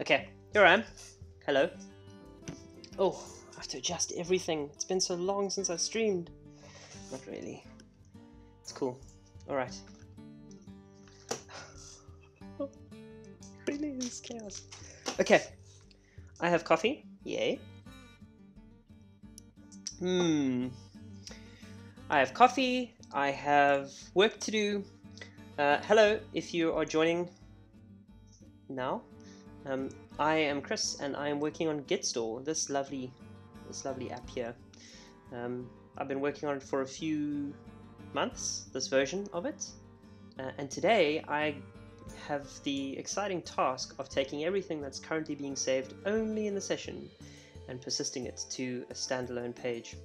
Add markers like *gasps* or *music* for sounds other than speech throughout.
Okay, here I am. Hello. Oh, I have to adjust everything. It's been so long since I streamed. Not really. It's cool. Alright. *sighs* really is chaos. Okay. I have coffee. Yay. Hmm. I have coffee. I have work to do. Uh, hello, if you are joining now. Um, I am Chris, and I am working on Gitstore, this lovely, this lovely app here. Um, I've been working on it for a few months, this version of it, uh, and today I have the exciting task of taking everything that's currently being saved only in the session and persisting it to a standalone page.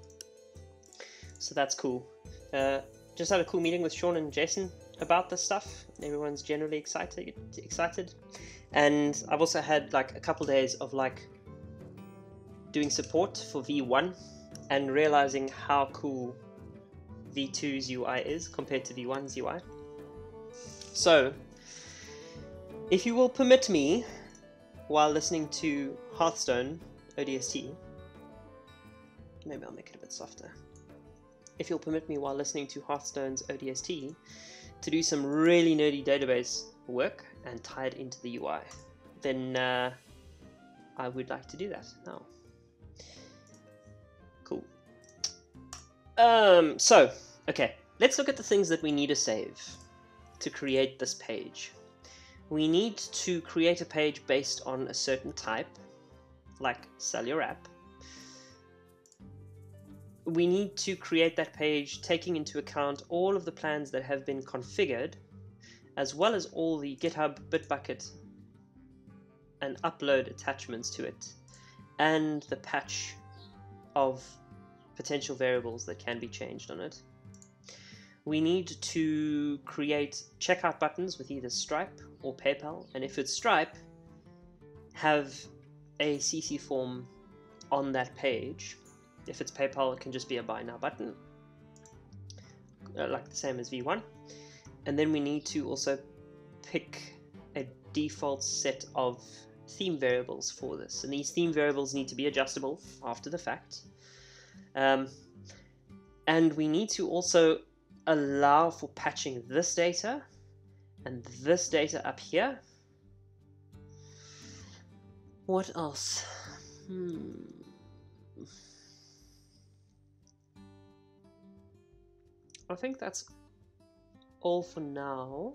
So that's cool. Uh, just had a cool meeting with Sean and Jason about this stuff. Everyone's generally excited. Excited, and I've also had like a couple days of like doing support for V1 and realizing how cool V2's UI is compared to V1's UI. So, if you will permit me, while listening to Hearthstone ODST, maybe I'll make it a bit softer. If you'll permit me while listening to Hearthstone's ODST, to do some really nerdy database work and tie it into the UI, then uh, I would like to do that now. Cool. Um, so, okay, let's look at the things that we need to save to create this page. We need to create a page based on a certain type, like sell your app. We need to create that page taking into account all of the plans that have been configured, as well as all the GitHub Bitbucket and upload attachments to it, and the patch of potential variables that can be changed on it. We need to create checkout buttons with either Stripe or PayPal, and if it's Stripe, have a CC form on that page. If it's PayPal, it can just be a buy now button, uh, like the same as V1. And then we need to also pick a default set of theme variables for this. And these theme variables need to be adjustable after the fact. Um, and we need to also allow for patching this data and this data up here. What else? Hmm. I think that's all for now.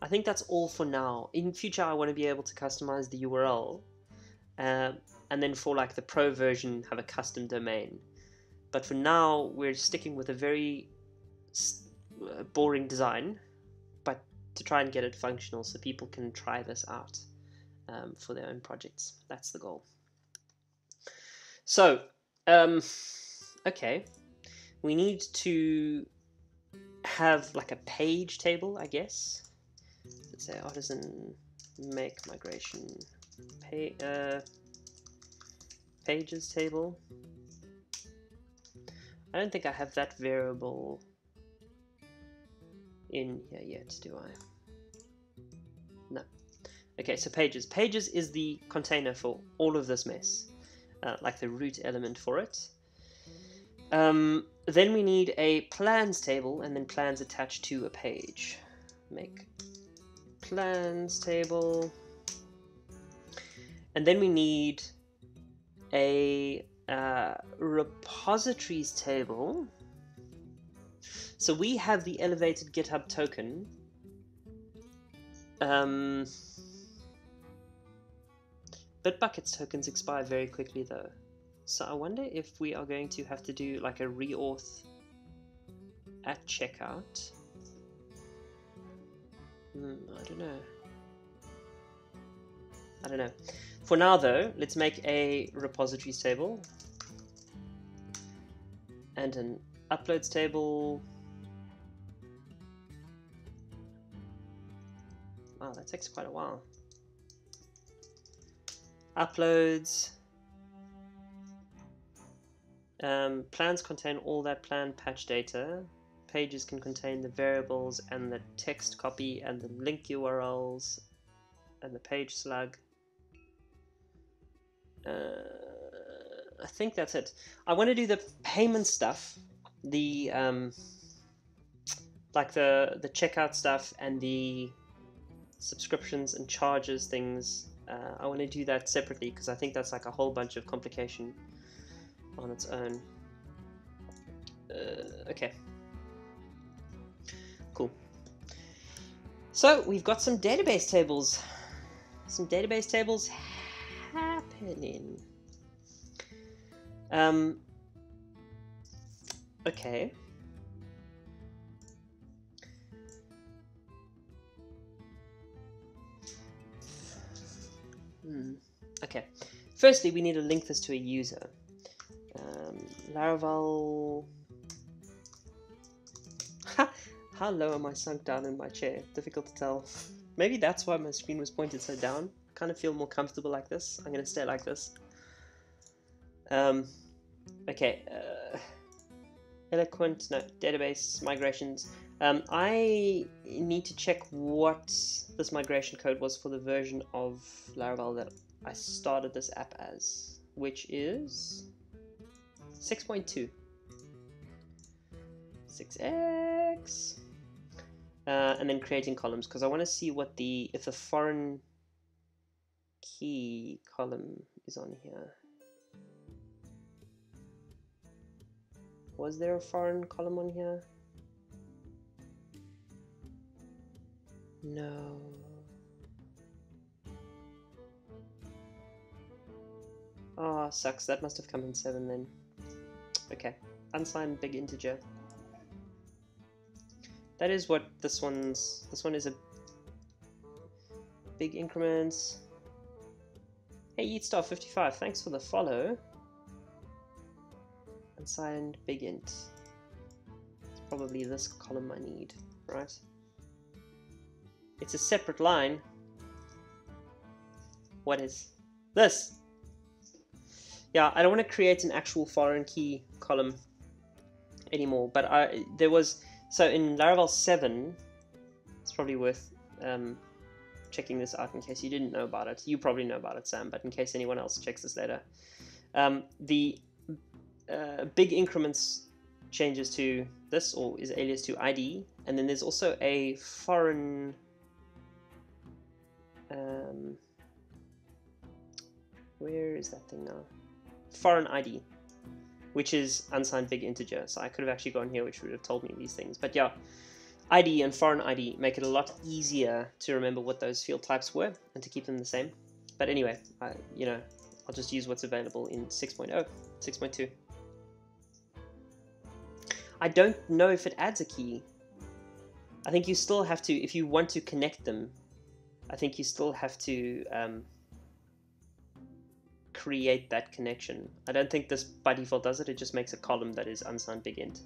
I think that's all for now. In future, I want to be able to customize the URL, um, and then for like the pro version, have a custom domain. But for now, we're sticking with a very uh, boring design, but to try and get it functional so people can try this out um, for their own projects. That's the goal. So, um, okay, we need to have like a page table, I guess. Let's say artisan make migration pay, uh, pages table. I don't think I have that variable in here yet, do I? No. Okay, so pages. Pages is the container for all of this mess, uh, like the root element for it. Um, then we need a plans table and then plans attached to a page. Make plans table. And then we need a uh, repositories table. So we have the elevated GitHub token. Um, Bitbucket's tokens expire very quickly though. So I wonder if we are going to have to do like a reauth at checkout. Hmm, I don't know. I don't know. For now though, let's make a repositories table and an uploads table. Wow, that takes quite a while. Uploads. Um, plans contain all that plan patch data. pages can contain the variables and the text copy and the link URLs and the page slug. Uh, I think that's it. I want to do the payment stuff, the um, like the the checkout stuff and the subscriptions and charges things. Uh, I want to do that separately because I think that's like a whole bunch of complication on its own. Uh, okay. Cool. So we've got some database tables. Some database tables happening. Um, okay. Hmm. Okay. Firstly, we need to link this to a user. Um, Laravel. How low am I sunk down in my chair? Difficult to tell. *laughs* Maybe that's why my screen was pointed so down. Kind of feel more comfortable like this. I'm gonna stay like this. Um, okay. Uh, eloquent, no, database migrations. Um, I need to check what this migration code was for the version of Laravel that I started this app as, which is 6.2. 6x. Uh, and then creating columns because I want to see what the if the foreign key column is on here. Was there a foreign column on here? No. Oh, sucks. That must have come in 7 then. Okay. Unsigned big integer. That is what this one's... This one is a... Big increments. Hey, EatStar55, thanks for the follow. Unsigned big int. It's probably this column I need, right? It's a separate line. What is this? Yeah, I don't want to create an actual foreign key column anymore, but I there was so in Laravel 7, it's probably worth um, checking this out in case you didn't know about it. You probably know about it, Sam, but in case anyone else checks this later. Um, the uh, big increments changes to this, or is alias to ID, and then there's also a foreign um, where is that thing now? Foreign ID, which is unsigned big integer. So I could have actually gone here, which would have told me these things. But yeah, ID and foreign ID make it a lot easier to remember what those field types were and to keep them the same. But anyway, I, you know, I'll just use what's available in 6.0, 6.2. I don't know if it adds a key. I think you still have to, if you want to connect them, I think you still have to um, create that connection. I don't think this by default does it, it just makes a column that is unsigned big int.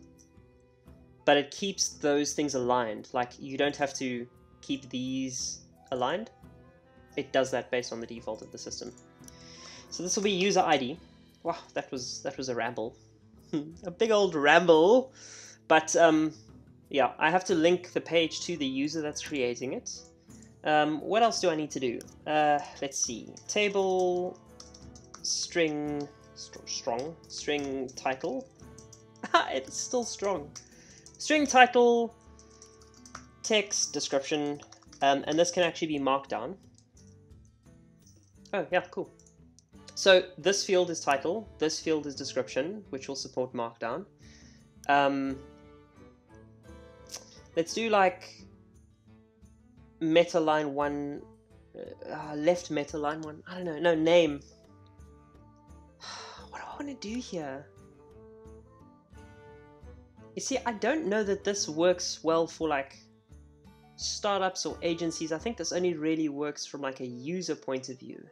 But it keeps those things aligned, like you don't have to keep these aligned. It does that based on the default of the system. So this will be user ID. Wow, that was that was a ramble. *laughs* a big old ramble. But um, yeah, I have to link the page to the user that's creating it. Um, what else do I need to do? Uh, let's see. Table, string, st strong, string title. *laughs* it's still strong. String title, text, description, um, and this can actually be marked down. Oh, yeah, cool. So this field is title, this field is description, which will support markdown. Um, let's do like meta line one, uh, uh, left meta line one. I don't know. No name. *sighs* what do I want to do here? You see, I don't know that this works well for like startups or agencies. I think this only really works from like a user point of view.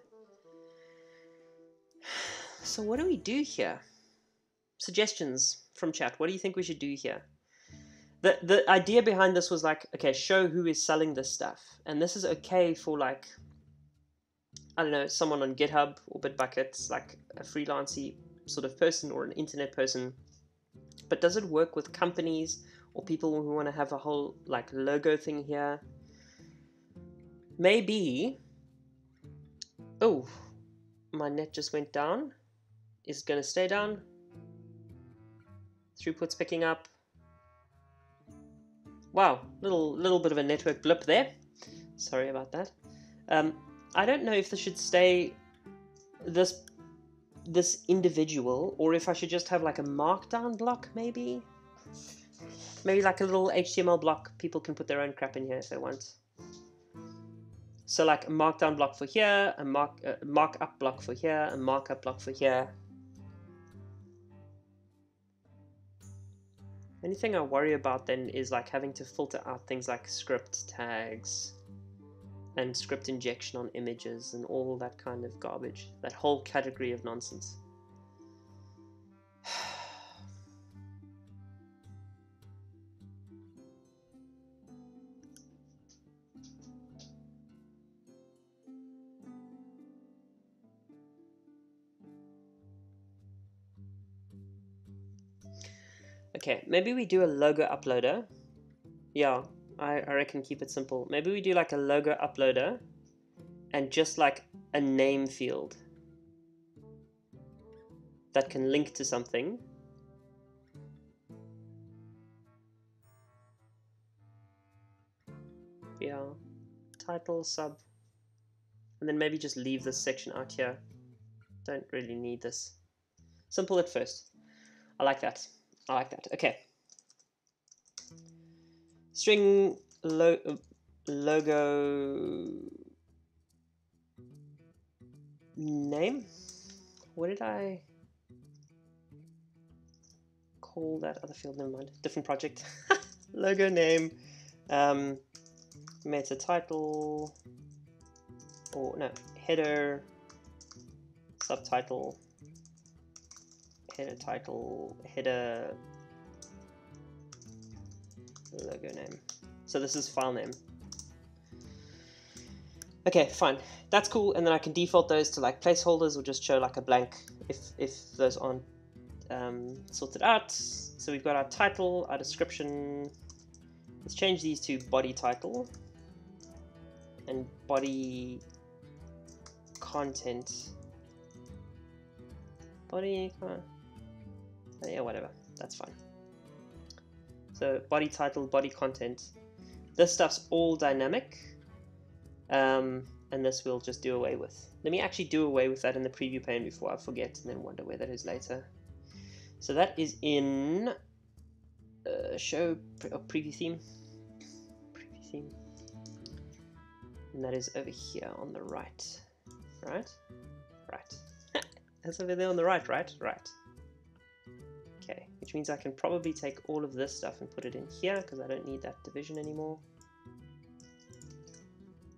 *sighs* So what do we do here? Suggestions from chat. What do you think we should do here? The the idea behind this was like okay show who is selling this stuff and this is okay for like i don't know someone on github or bitbucket like a freelancy sort of person or an internet person but does it work with companies or people who want to have a whole like logo thing here? Maybe. Oh, my net just went down. Is it going to stay down. Throughput's picking up. Wow, little little bit of a network blip there. Sorry about that. Um, I don't know if this should stay this this individual or if I should just have like a markdown block maybe. Maybe like a little HTML block. People can put their own crap in here if they want. So like a markdown block for here, a mark a markup block for here, a markup block for here. Anything I worry about then is like having to filter out things like script tags and script injection on images and all that kind of garbage. That whole category of nonsense. Maybe we do a logo uploader. Yeah, I, I reckon keep it simple. Maybe we do like a logo uploader and just like a name field that can link to something. Yeah, title, sub, and then maybe just leave this section out here. Don't really need this. Simple at first. I like that. I like that. Okay. String lo logo name. What did I call that other field? Never mind. Different project. *laughs* logo name. Um, meta title. Or no, header. Subtitle header title, header logo name. So this is file name. Okay, fine. That's cool. And then I can default those to like placeholders or just show like a blank if, if those aren't um, sorted out. So we've got our title, our description. Let's change these to body title and body content. Body content yeah, whatever. That's fine. So body title, body content. This stuff's all dynamic. Um, and this we'll just do away with. Let me actually do away with that in the preview pane before I forget and then wonder where that is later. So that is in uh, show pre oh, preview theme. Preview theme. And that is over here on the right. Right? Right. *laughs* That's over there on the right, right? Right which means I can probably take all of this stuff and put it in here because I don't need that division anymore.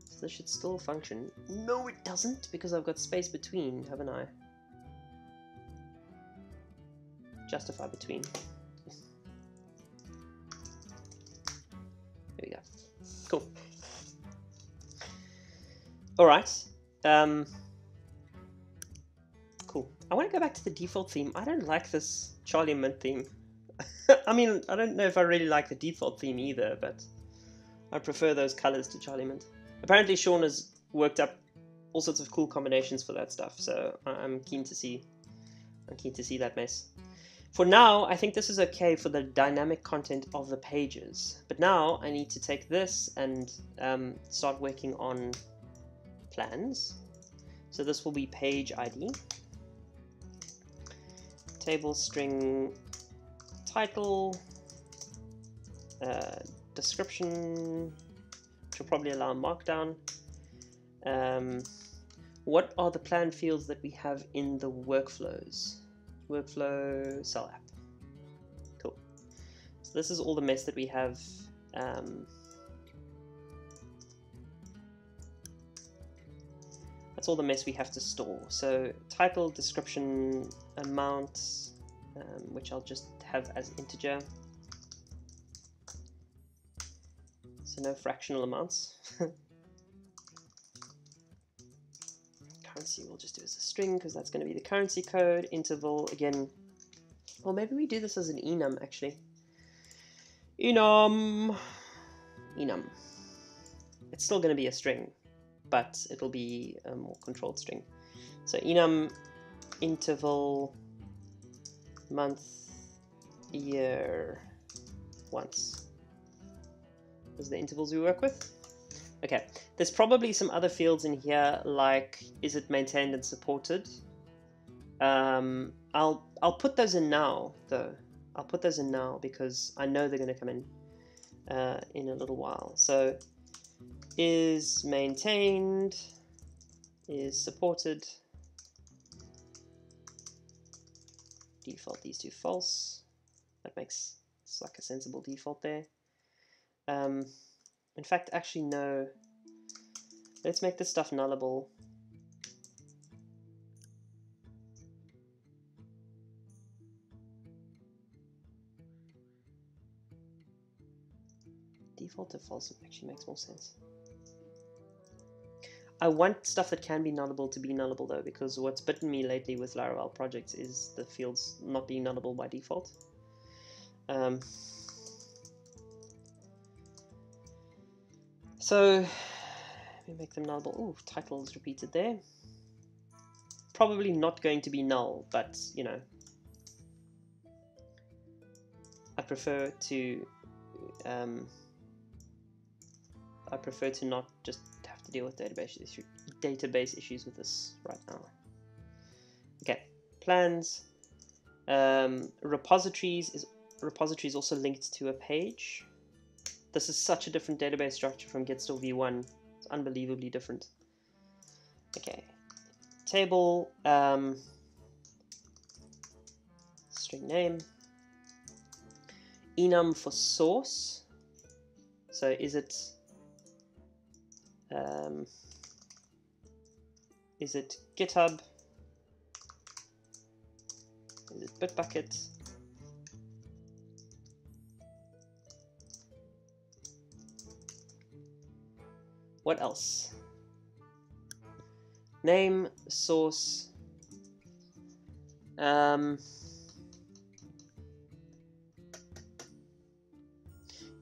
So this should still function. No, it doesn't because I've got space between, haven't I? Justify between. There we go. Cool. Alright. Um, cool. I want to go back to the default theme. I don't like this Charlie Mint theme. *laughs* I mean, I don't know if I really like the default theme either, but I prefer those colors to Charlie Mint. Apparently Sean has worked up all sorts of cool combinations for that stuff, so I'm keen to see I'm keen to see that mess. For now, I think this is okay for the dynamic content of the pages, but now I need to take this and um, start working on plans. So this will be page ID table string title, uh, description, which will probably allow markdown. Um, what are the plan fields that we have in the workflows? Workflow cell app. Cool. So this is all the mess that we have um, that's all the mess we have to store. So title, description, amount, um, which I'll just have as integer. So no fractional amounts. *laughs* currency we'll just do as a string because that's going to be the currency code. Interval, again, Well, maybe we do this as an enum actually. Enum. Enum. It's still going to be a string, but it'll be a more controlled string. So enum interval month year once. Those are the intervals we work with. Okay, there's probably some other fields in here like is it maintained and supported. Um, I'll I'll put those in now though. I'll put those in now because I know they're going to come in uh, in a little while. So is maintained, is supported, default these two false. That makes it's like a sensible default there. Um, in fact, actually no. Let's make this stuff nullable. Default to false actually makes more sense. I want stuff that can be nullable to be nullable though, because what's bitten me lately with Laravel projects is the fields not being nullable by default. Um, so we make them nullable. Oh, title is repeated there. Probably not going to be null, but you know, I prefer to um, I prefer to not just to deal with database issue, database issues with this right now. Okay, plans. Um, repositories is repositories also linked to a page. This is such a different database structure from Gitstore v1. It's unbelievably different. Okay, table um, string name enum for source. So is it um, is it GitHub? Is it Bitbucket? What else? Name, source. Um,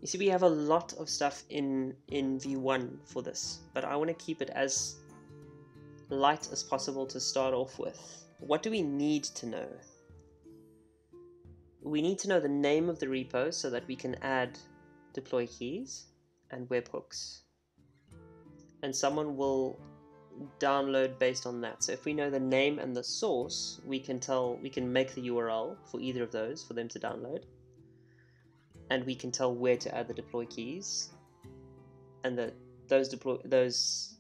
You see, we have a lot of stuff in, in V1 for this, but I want to keep it as light as possible to start off with. What do we need to know? We need to know the name of the repo so that we can add deploy keys and webhooks. And someone will download based on that. So if we know the name and the source, we can tell we can make the URL for either of those for them to download and we can tell where to add the deploy keys. And that those deploy those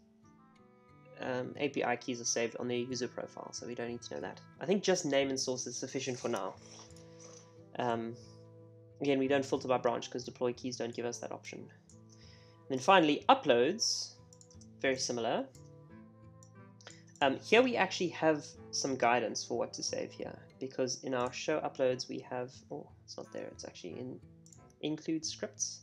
um, API keys are saved on the user profile so we don't need to know that. I think just name and source is sufficient for now. Um, again we don't filter by branch because deploy keys don't give us that option. And then finally uploads. Very similar. Um, here we actually have some guidance for what to save here because in our show uploads we have oh it's not there it's actually in include scripts.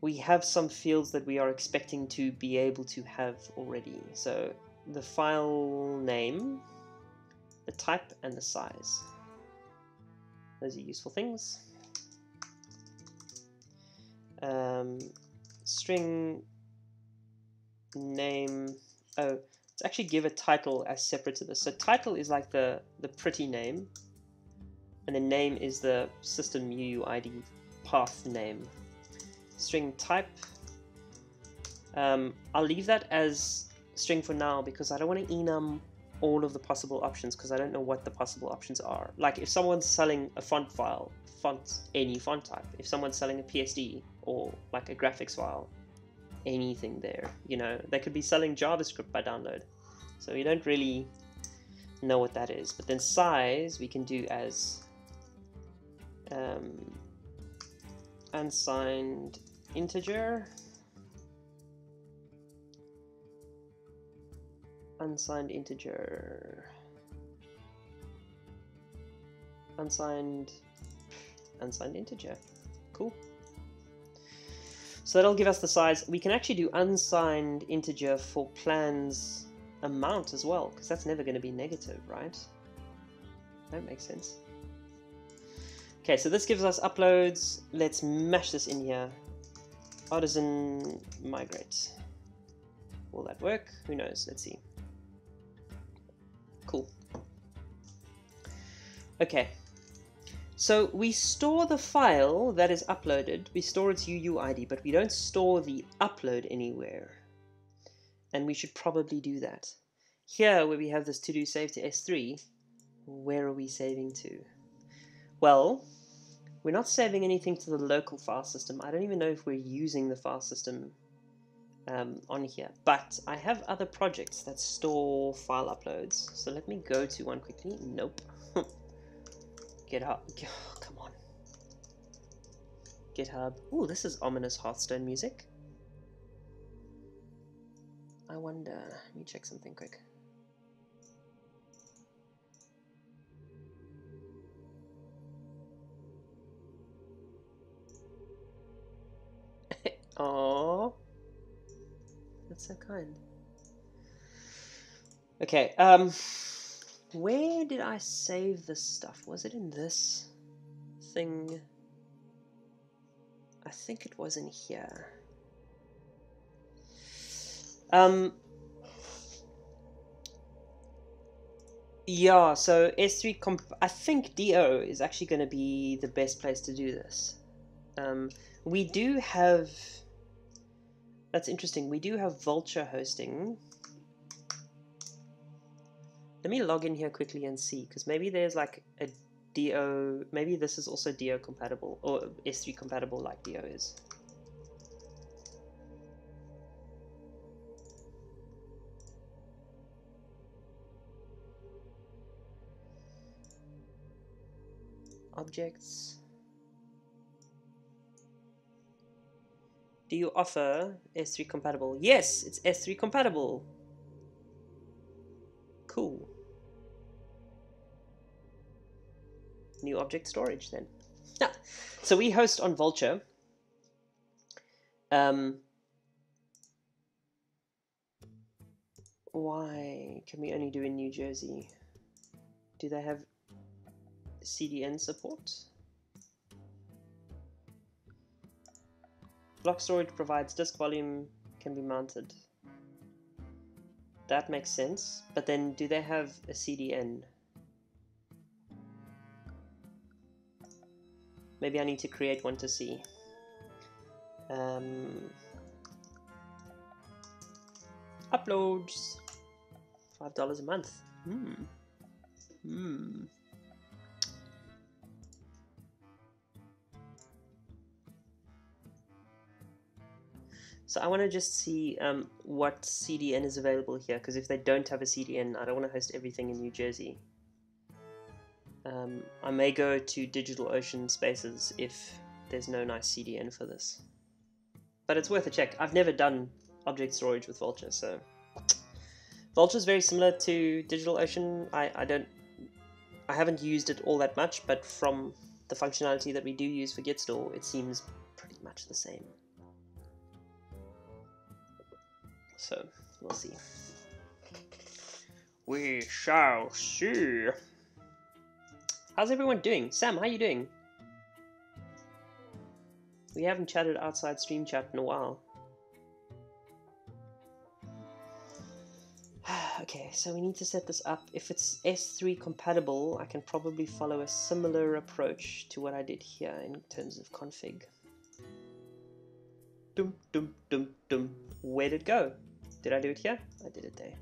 We have some fields that we are expecting to be able to have already. So the file name, the type, and the size. Those are useful things. Um, string name. Oh, let's actually give a title as separate to this. So title is like the the pretty name, and the name is the system UUID path name. String type, um, I'll leave that as string for now because I don't want to enum all of the possible options because I don't know what the possible options are. Like if someone's selling a font file, font, any font type, if someone's selling a PSD or like a graphics file, anything there, you know, they could be selling JavaScript by download. So you don't really know what that is. But then size we can do as um, unsigned integer. Unsigned integer. Unsigned unsigned integer. Cool. So that'll give us the size. We can actually do unsigned integer for plans amount as well because that's never going to be negative right? That makes sense Okay, so this gives us uploads. Let's mash this in here. Artisan migrate. Will that work? Who knows? Let's see. Cool. Okay. So we store the file that is uploaded, we store its UUID, but we don't store the upload anywhere. And we should probably do that. Here, where we have this to-do save to S3, where are we saving to? Well, we're not saving anything to the local file system. I don't even know if we're using the file system um, on here. But I have other projects that store file uploads. So let me go to one quickly. Nope. *laughs* GitHub. *laughs* Oh, come on. GitHub. Oh, this is ominous Hearthstone music. I wonder. Let me check something quick. Oh, that's so kind. Okay, um, where did I save this stuff? Was it in this thing? I think it was in here. Um, yeah, so S3 comp I think DO is actually going to be the best place to do this. Um, we do have that's interesting. We do have Vultr hosting. Let me log in here quickly and see, because maybe there's like a DO, maybe this is also DO compatible, or S3 compatible like DO is. Objects. Do you offer S3 compatible? Yes, it's S3 compatible. Cool. New object storage then. Yeah. So we host on Vultr. Um, why can we only do in New Jersey? Do they have CDN support? Block storage provides disk volume can be mounted. That makes sense, but then do they have a CDN? Maybe I need to create one to see. Um, uploads. Five dollars a month. Hmm. Hmm. So I want to just see um, what CDN is available here, because if they don't have a CDN, I don't want to host everything in New Jersey. Um, I may go to DigitalOcean Spaces if there's no nice CDN for this. But it's worth a check. I've never done object storage with Vultr, so... Vultr is very similar to DigitalOcean. I, I don't... I haven't used it all that much, but from the functionality that we do use for GitStore, it seems pretty much the same. So we'll see. We shall see. How's everyone doing? Sam, how you doing? We haven't chatted outside stream chat in a while. *sighs* okay, so we need to set this up. If it's S3 compatible, I can probably follow a similar approach to what I did here in terms of config. Dum dum dum dum. Where did it go? Did I do it here? I did it there.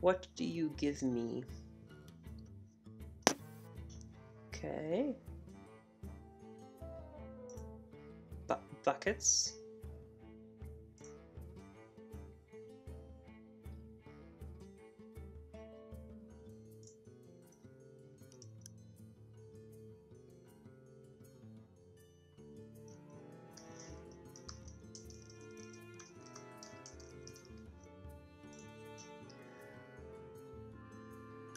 What do you give me? Okay. Bu buckets.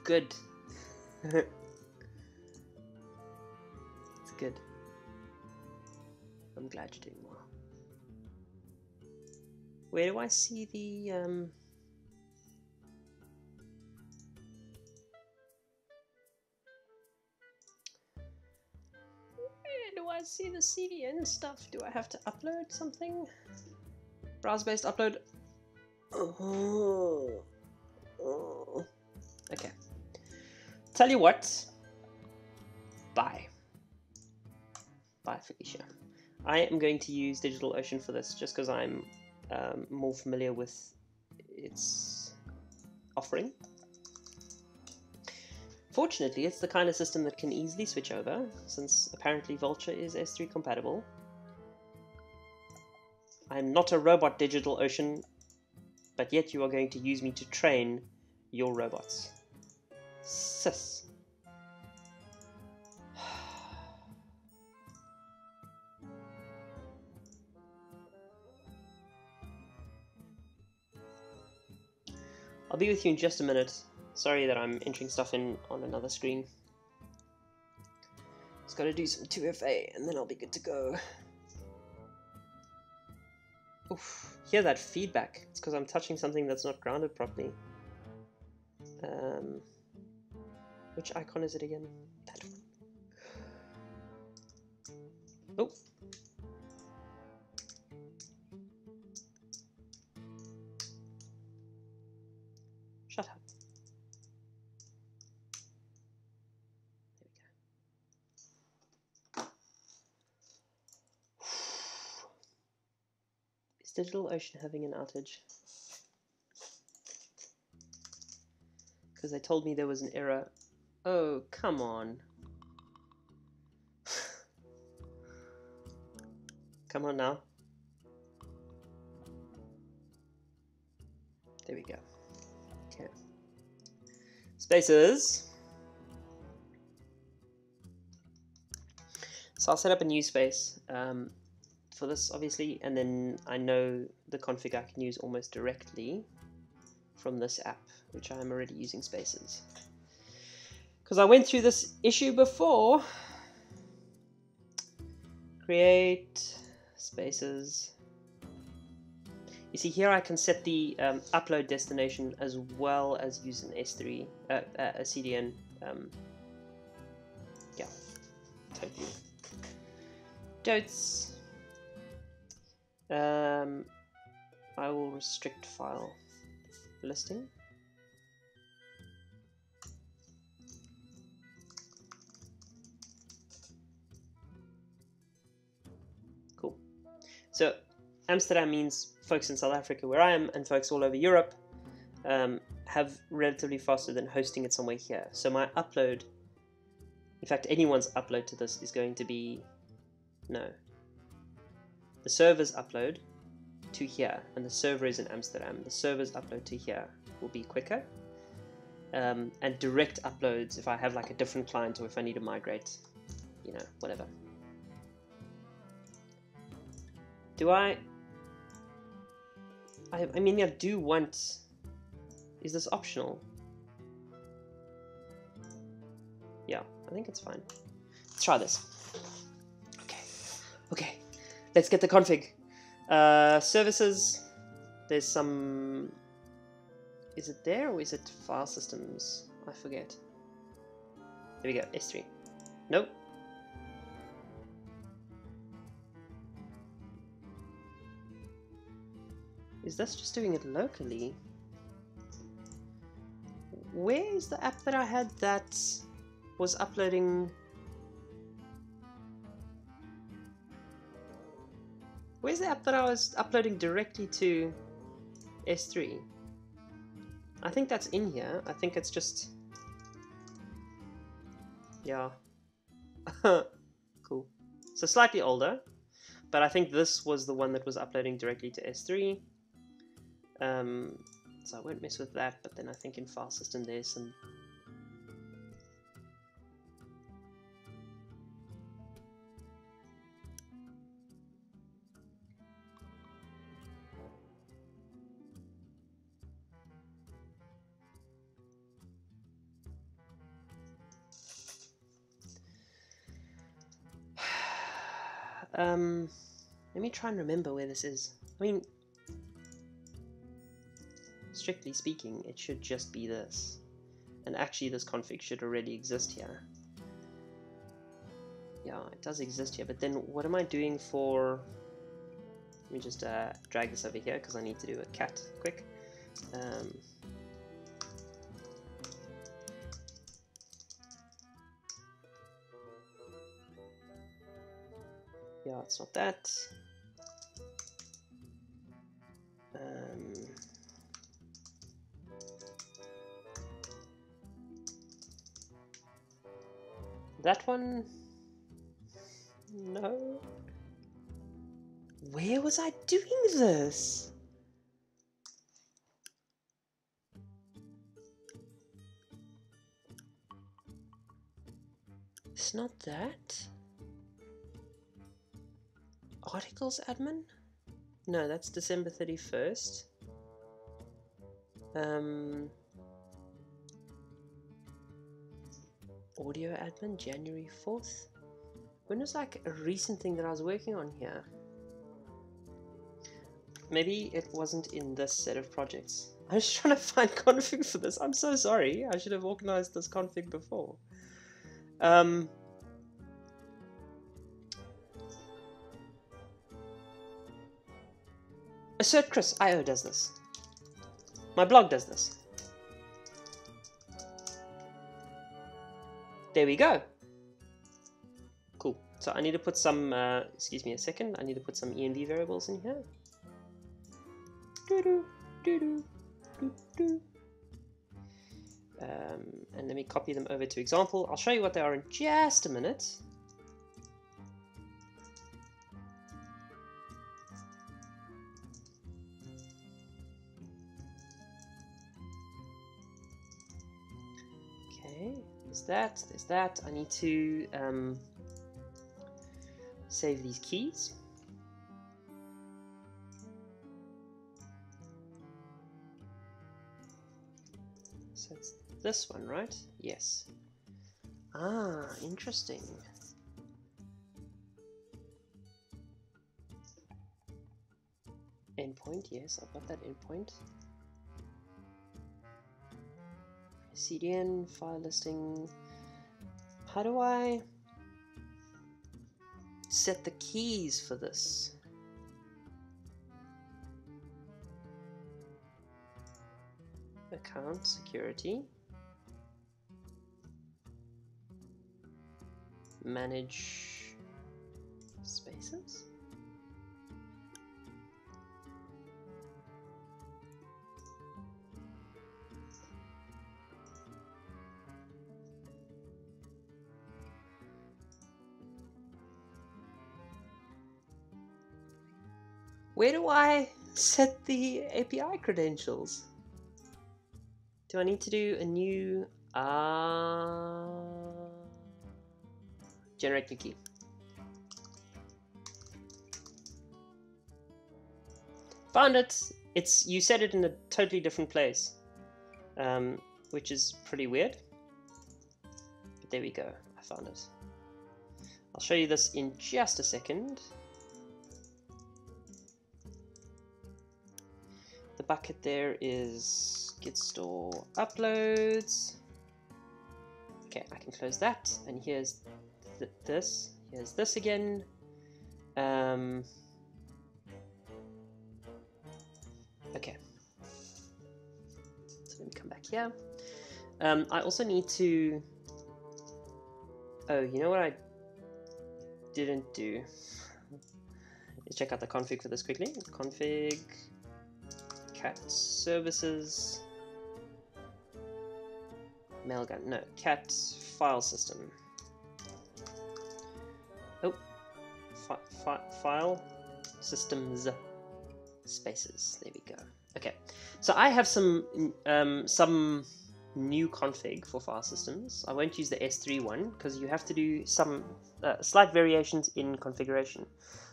good. it's good. I'm glad you're doing well. Where do I see the um Where do I see the CDN stuff? Do I have to upload something? Browser-based upload. Oh. Oh. Okay. Tell you what. Bye. Bye, Felicia. I am going to use DigitalOcean for this just because I'm um, more familiar with its offering. Fortunately, it's the kind of system that can easily switch over, since apparently Vultr is S3 compatible. I'm not a robot DigitalOcean, but yet you are going to use me to train your robots. Sis. *sighs* I'll be with you in just a minute. Sorry that I'm entering stuff in on another screen. Just gotta do some 2FA and then I'll be good to go. Oof, hear that feedback. It's because I'm touching something that's not grounded properly. Um, which icon is it again? That one. Oh, Shut up. There we go. Is DigitalOcean having an outage? Because they told me there was an error. Oh, come on. come on now. There we go. Okay. Spaces. So I'll set up a new space um, for this, obviously, and then I know the config I can use almost directly from this app, which I'm already using Spaces. Because I went through this issue before. Create Spaces. You see here I can set the um, upload destination as well as use an S3, uh, uh, a CDN. Um, yeah, totally. Dotes. Um, I will restrict file listing. So Amsterdam means folks in South Africa, where I am, and folks all over Europe um, have relatively faster than hosting it somewhere here. So my upload, in fact, anyone's upload to this is going to be no. The server's upload to here, and the server is in Amsterdam. The server's upload to here will be quicker. Um, and direct uploads, if I have like a different client or if I need to migrate, you know, whatever. Do I I, I mean, I do want... Is this optional? Yeah, I think it's fine. Let's try this. Okay, okay. Let's get the config. Uh, services. There's some... Is it there or is it file systems? I forget. There we go, S3. Nope. Is this just doing it locally? Where is the app that I had that was uploading... Where's the app that I was uploading directly to S3? I think that's in here. I think it's just... Yeah. *laughs* cool. So slightly older, but I think this was the one that was uploading directly to S3. Um, so I won't mess with that, but then I think in file system there's some Um, let me try and remember where this is. I mean, strictly speaking, it should just be this. And actually this config should already exist here. yeah, it does exist here, but then what am I doing for... Let me just uh, drag this over here because I need to do a cat quick. Um, yeah, it's not that. Um, that one? No. Where was I doing this? It's not that. Articles admin? No, that's December 31st. Um, audio admin, January 4th. When was like a recent thing that I was working on here? Maybe it wasn't in this set of projects. *laughs* I was trying to find *laughs* config for this. I'm so sorry. I should have organized this config before. Um, Assert Chris IO does this. My blog does this. There we go. Cool. So I need to put some, uh, excuse me a second, I need to put some env variables in here. Um, and let me copy them over to example. I'll show you what they are in just a minute. That, there's that. I need to um, save these keys. So it's this one, right? Yes. Ah, interesting. Endpoint, yes, I've got that endpoint. CDN, file listing. How do I set the keys for this? Account security. Manage spaces. Where do I set the API credentials? Do I need to do a new uh, generate new key? Found it. It's you set it in a totally different place, um, which is pretty weird. But there we go. I found it. I'll show you this in just a second. Bucket there is Gitstore uploads. Okay, I can close that. And here's th this. Here's this again. Um, okay. So let me come back here. Um, I also need to... Oh, you know what I didn't do? Let's check out the config for this quickly. Config cat services. Mailgun no cat file system. Oh fi fi file systems. Spaces there we go. Okay so I have some um, some new config for file systems. I won't use the S3 one because you have to do some uh, slight variations in configuration.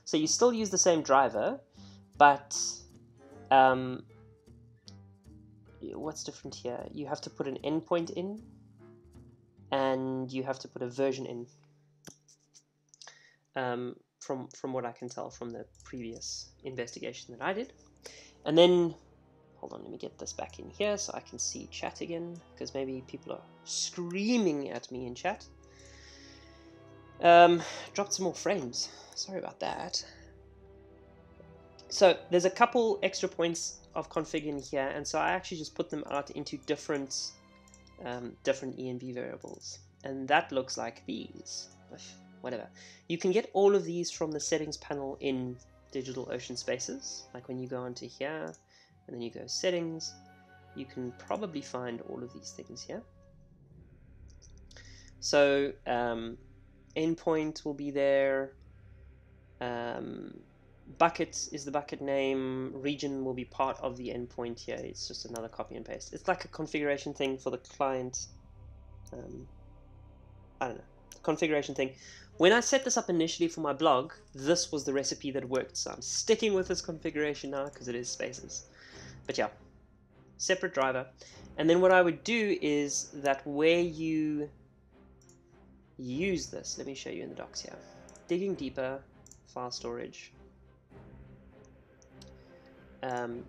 So you still use the same driver but um, what's different here? You have to put an endpoint in, and you have to put a version in. Um, from from what I can tell from the previous investigation that I did, and then hold on, let me get this back in here so I can see chat again because maybe people are screaming at me in chat. Um, dropped some more frames. Sorry about that. So there's a couple extra points of config in here, and so I actually just put them out into different um, different env variables, and that looks like these. Whatever. You can get all of these from the settings panel in DigitalOcean Spaces, like when you go onto here, and then you go settings, you can probably find all of these things here. So um, endpoint will be there. Um, bucket is the bucket name. Region will be part of the endpoint here. It's just another copy and paste. It's like a configuration thing for the client. Um, I don't know. Configuration thing. When I set this up initially for my blog, this was the recipe that worked. So I'm sticking with this configuration now because it is spaces. But yeah, separate driver. And then what I would do is that where you use this, let me show you in the docs here. Digging deeper, file storage. Um,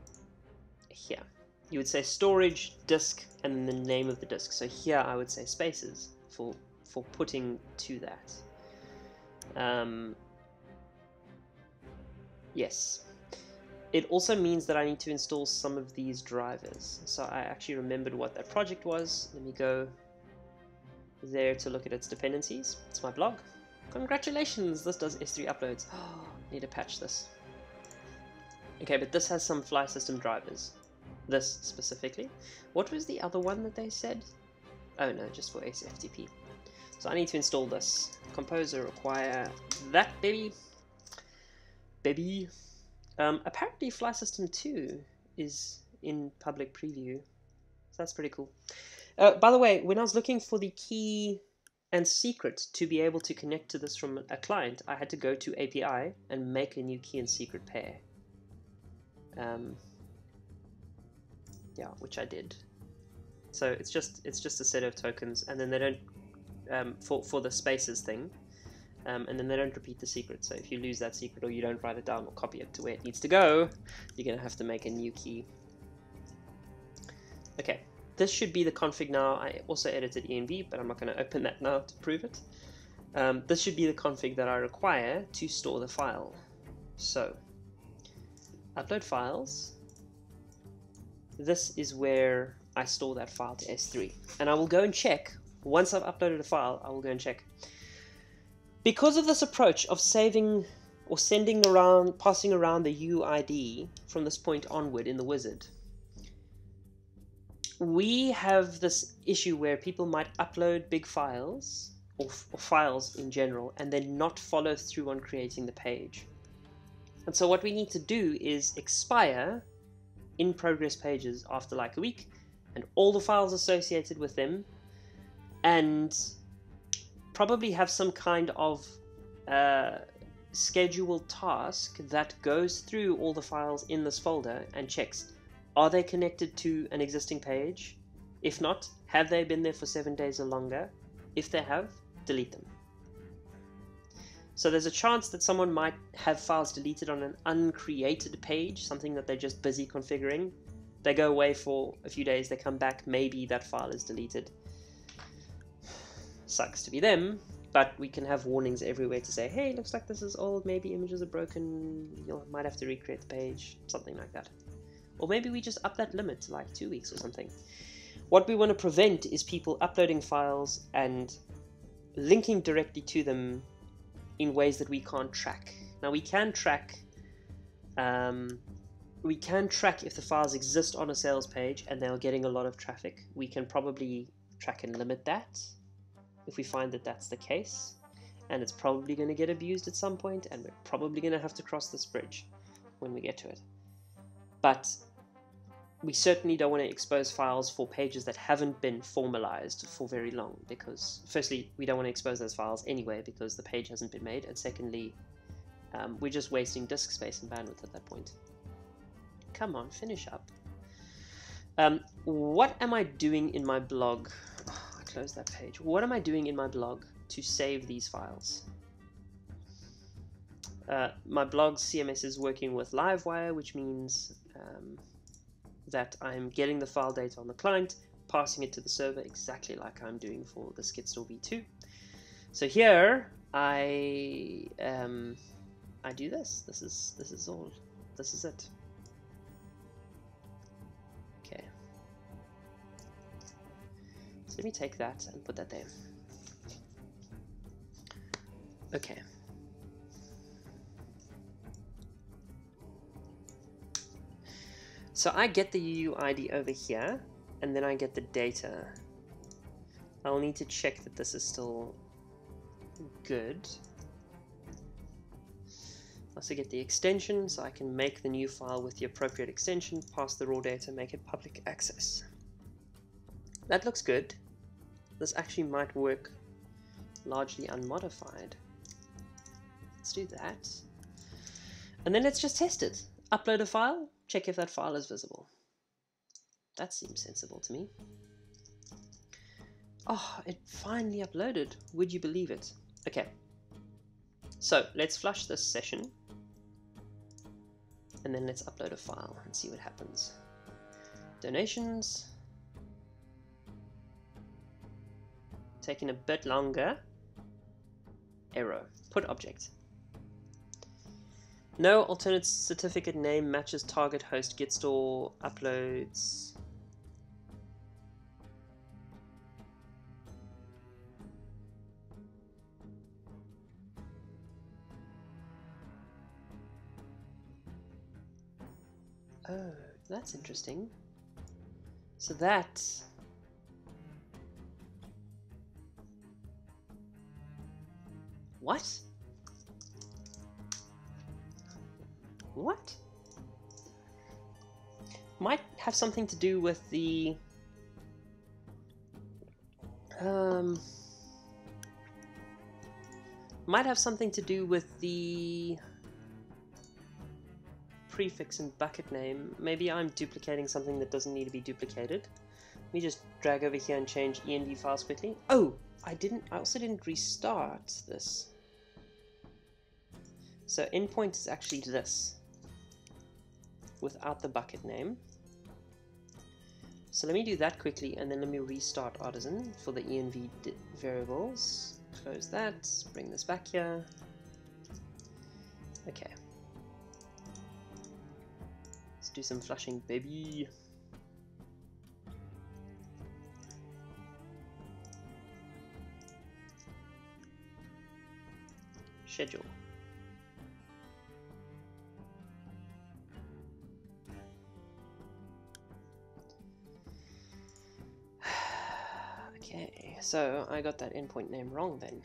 here. You would say storage, disk, and the name of the disk. So here I would say spaces for, for putting to that. Um, yes. It also means that I need to install some of these drivers. So I actually remembered what that project was. Let me go there to look at its dependencies. It's my blog. Congratulations, this does S3 uploads. Oh, *gasps* need to patch this. Okay, but this has some Flysystem drivers. This specifically. What was the other one that they said? Oh no, just for SFTP. So I need to install this. Composer require that baby. Baby. Um, apparently Flysystem 2 is in public preview. So that's pretty cool. Uh, by the way, when I was looking for the key and secret to be able to connect to this from a client, I had to go to API and make a new key and secret pair. Um, yeah, which I did. So it's just it's just a set of tokens, and then they don't um, for for the spaces thing, um, and then they don't repeat the secret. So if you lose that secret or you don't write it down or copy it to where it needs to go, you're gonna have to make a new key. Okay, this should be the config now. I also edited env, but I'm not to open that now to prove it. Um, this should be the config that I require to store the file. So, upload files. This is where I store that file to S3. And I will go and check, once I've uploaded a file, I will go and check. Because of this approach of saving or sending around, passing around the UID from this point onward in the wizard, we have this issue where people might upload big files or, or, files in general and then not follow through on creating the page. And so what we need to do is expire in progress pages after like a week and all the files associated with them and probably have some kind of uh, scheduled task that goes through all the files in this folder and checks are they connected to an existing page? If not, have they been there for seven days or longer? If they have, delete them. So there's a chance that someone might have files deleted on an uncreated page, something that they're just busy configuring. They go away for a few days, they come back, maybe that file is deleted. Sucks to be them, but we can have warnings everywhere to say, hey, looks like this is old, maybe images are broken, you might have to recreate the page, something like that. Or maybe we just up that limit to like two weeks or something. What we want to prevent is people uploading files and linking directly to them in ways that we can't track. Now we can track um, we can track if the files exist on a sales page and they're getting a lot of traffic. We can probably track and limit that if we find that that's the case. And it's probably going to get abused at some point, and we're probably going to have to cross this bridge when we get to it. But we certainly don't want to expose files for pages that haven't been formalized for very long because firstly we don't want to expose those files anyway because the page hasn't been made and secondly um, we're just wasting disk space and bandwidth at that point. Come on finish up. Um, what am I doing in my blog? Oh, I closed that page. What am I doing in my blog to save these files? Uh, my blog CMS is working with Livewire which means um, that I'm getting the file data on the client, passing it to the server exactly like I'm doing for the Gitstore v2. So here I um, I do this. This is this is all. This is it. Okay. So let me take that and put that there. Okay. So I get the UUID over here, and then I get the data. I'll need to check that this is still good. Also get the extension so I can make the new file with the appropriate extension, pass the raw data, make it public access. That looks good. This actually might work largely unmodified. Let's do that. And then let's just test it. Upload a file, check if that file is visible. That seems sensible to me. Oh, it finally uploaded. Would you believe it? Okay. So let's flush this session. And then let's upload a file and see what happens. Donations. Taking a bit longer. Error. Put object. No alternate certificate name matches target host Gitstore uploads. Oh, that's interesting. So that... What? What? Might have something to do with the... Um... Might have something to do with the prefix and bucket name. Maybe I'm duplicating something that doesn't need to be duplicated. Let me just drag over here and change env files quickly. Oh, I didn't. I also didn't restart this. So endpoint is actually this, without the bucket name. So let me do that quickly, and then let me restart Artisan for the env variables. Close that, bring this back here. Okay. Let's do some flashing, baby. Schedule. So I got that endpoint name wrong then.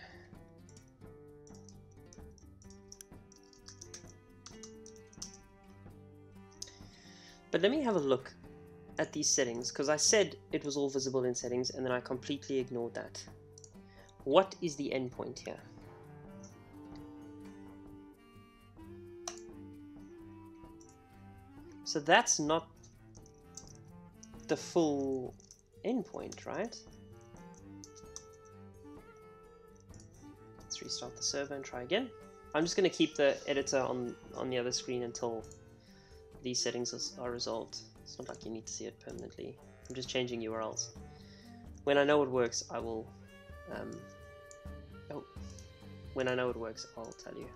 But let me have a look at these settings because I said it was all visible in settings and then I completely ignored that. What is the endpoint here? So that's not the full endpoint, right? Restart the server and try again. I'm just going to keep the editor on, on the other screen until these settings are resolved. It's not like you need to see it permanently. I'm just changing URLs. When I know it works, I will... Um, oh, when I know it works, I'll tell you.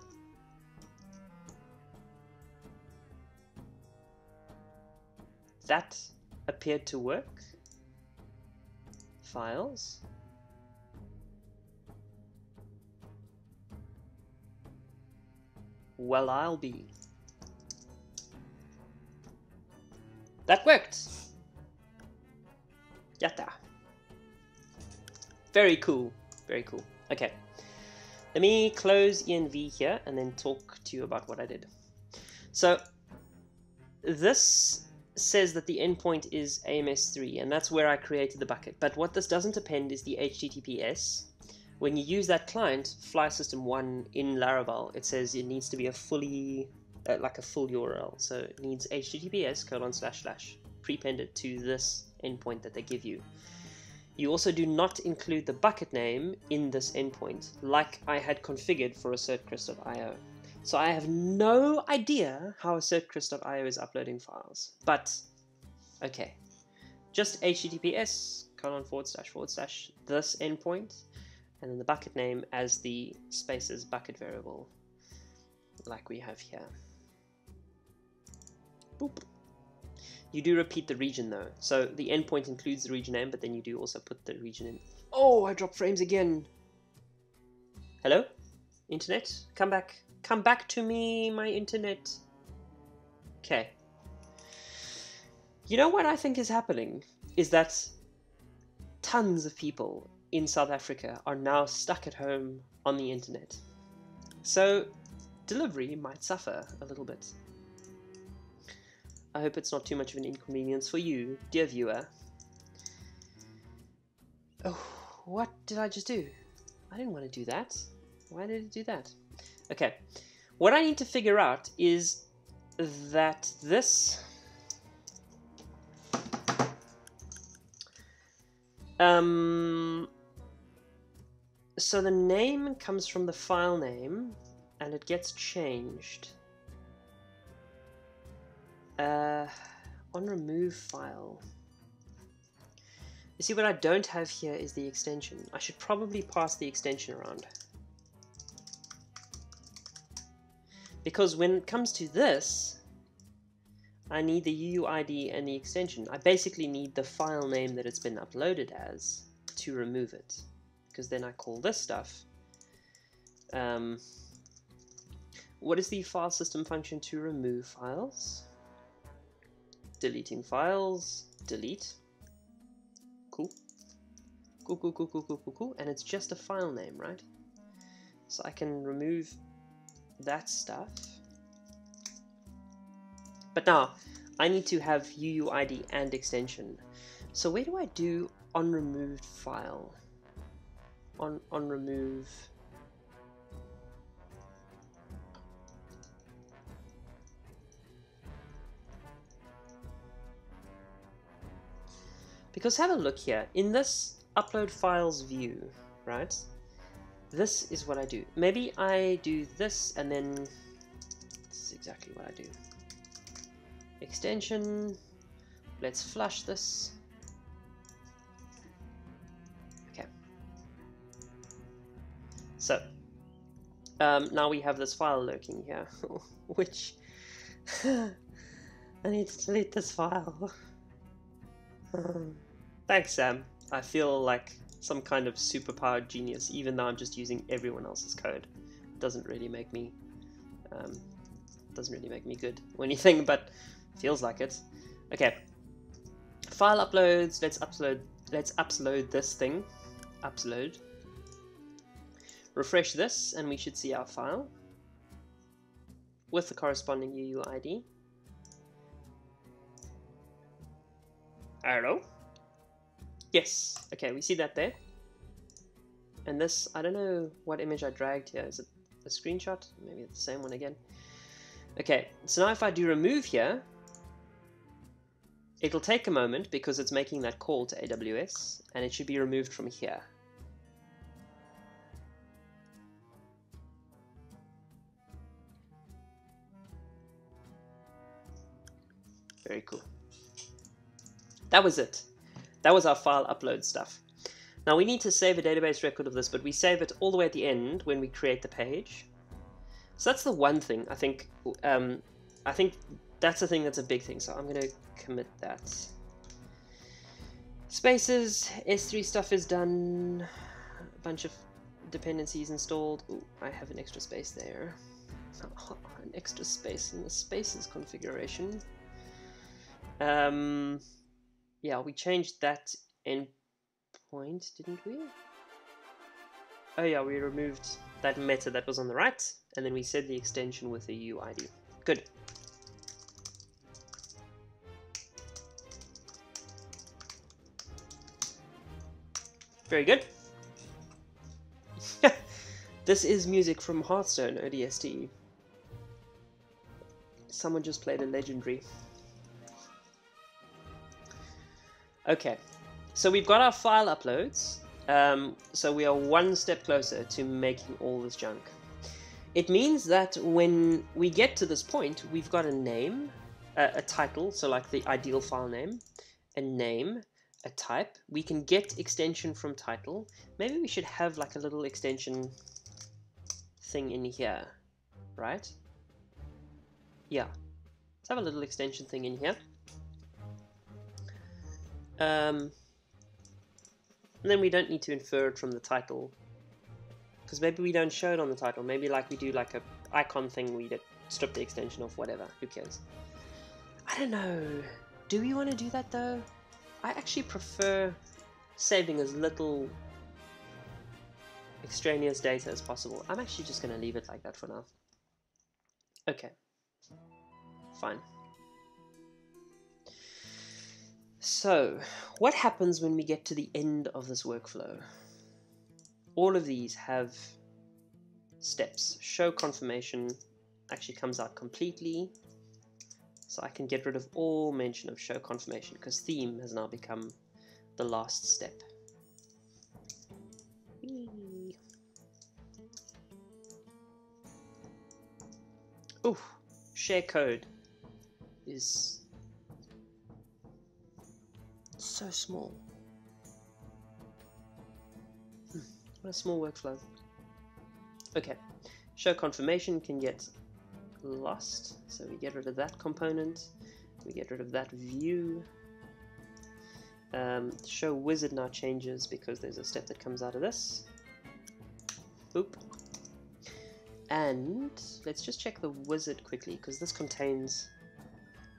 That appeared to work. Files. Well, I'll be. That worked! Yatta! Very cool. Very cool. Okay. Let me close env here and then talk to you about what I did. So this says that the endpoint is AMS3 and that's where I created the bucket. But what this doesn't append is the HTTPS. When you use that client, Flysystem 1 in Laravel, it says it needs to be a fully uh, like a full URL. So it needs HTTPS colon slash slash prepended to this endpoint that they give you. You also do not include the bucket name in this endpoint, like I had configured for assertchris.io. So I have no idea how assertchris.io is uploading files. But, okay, just HTTPS colon forward slash forward slash this endpoint. And then the bucket name as the spaces bucket variable, like we have here. Boop. You do repeat the region though, so the endpoint includes the region name, but then you do also put the region in. Oh, I dropped frames again. Hello? Internet? Come back. Come back to me, my internet. Okay. You know what I think is happening? Is that tons of people in South Africa are now stuck at home on the internet. So delivery might suffer a little bit. I hope it's not too much of an inconvenience for you, dear viewer. Oh, what did I just do? I didn't want to do that. Why did it do that? Okay, what I need to figure out is that this um so the name comes from the file name and it gets changed. Uh, on remove file. You see what I don't have here is the extension. I should probably pass the extension around. Because when it comes to this I need the UUID and the extension. I basically need the file name that it's been uploaded as to remove it because then I call this stuff. Um, what is the file system function to remove files? Deleting files, delete. Cool. Cool, cool, cool, cool, cool, cool, cool. And it's just a file name, right? So I can remove that stuff. But now, I need to have UUID and extension. So where do I do on removed file? On on remove. Because have a look here. In this upload files view right this is what I do. Maybe I do this and then this is exactly what I do. Extension. Let's flush this So, um, now we have this file lurking here, *laughs* which *laughs* I need to delete this file. Um, thanks, Sam. I feel like some kind of superpowered genius, even though I'm just using everyone else's code. Doesn't really make me, um, doesn't really make me good or anything, but feels like it. Okay. File uploads. Let's upload. Let's upload this thing. Upload. Refresh this and we should see our file with the corresponding UUID. Hello? Yes, okay, we see that there. And this, I don't know what image I dragged here. Is it a screenshot? Maybe the same one again. Okay, so now if I do remove here, it'll take a moment because it's making that call to AWS, and it should be removed from here. Very cool. That was it. That was our file upload stuff. Now we need to save a database record of this, but we save it all the way at the end when we create the page. So that's the one thing I think. Um, I think that's the thing that's a big thing. So I'm going to commit that. Spaces, S3 stuff is done. A bunch of dependencies installed. Ooh, I have an extra space there. *laughs* an extra space in the spaces configuration. Um, yeah, we changed that endpoint, didn't we? Oh yeah, we removed that meta that was on the right, and then we set the extension with the UID. Good. Very good. *laughs* this is music from Hearthstone ODST. Someone just played a legendary. Okay, so we've got our file uploads. Um, so we are one step closer to making all this junk. It means that when we get to this point, we've got a name, a, a title, so like the ideal file name, a name, a type. We can get extension from title. Maybe we should have like a little extension thing in here, right? Yeah. Let's have a little extension thing in here. Um, and then we don't need to infer it from the title. Because maybe we don't show it on the title. Maybe like we do like a icon thing, we strip the extension off, whatever. Who cares? I don't know. Do we want to do that though? I actually prefer saving as little extraneous data as possible. I'm actually just going to leave it like that for now. Okay. Fine. So, what happens when we get to the end of this workflow? All of these have steps. Show confirmation actually comes out completely. So I can get rid of all mention of show confirmation because theme has now become the last step. Ooh, share code is so small. Hmm, what a small workflow. Okay, show confirmation can get lost, so we get rid of that component, we get rid of that view. Um, show wizard now changes because there's a step that comes out of this. Boop. And let's just check the wizard quickly because this contains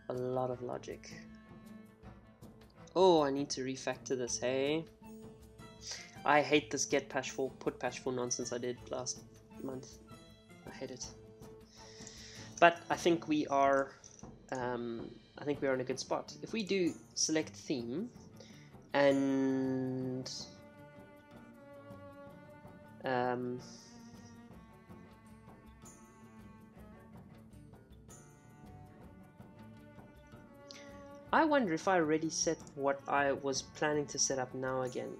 a lot of logic. Oh, I need to refactor this, hey? I hate this get patch for put patch for nonsense I did last month. I hate it. But I think we are um, I think we are in a good spot. If we do select theme and um, I wonder if I already set what I was planning to set up now again.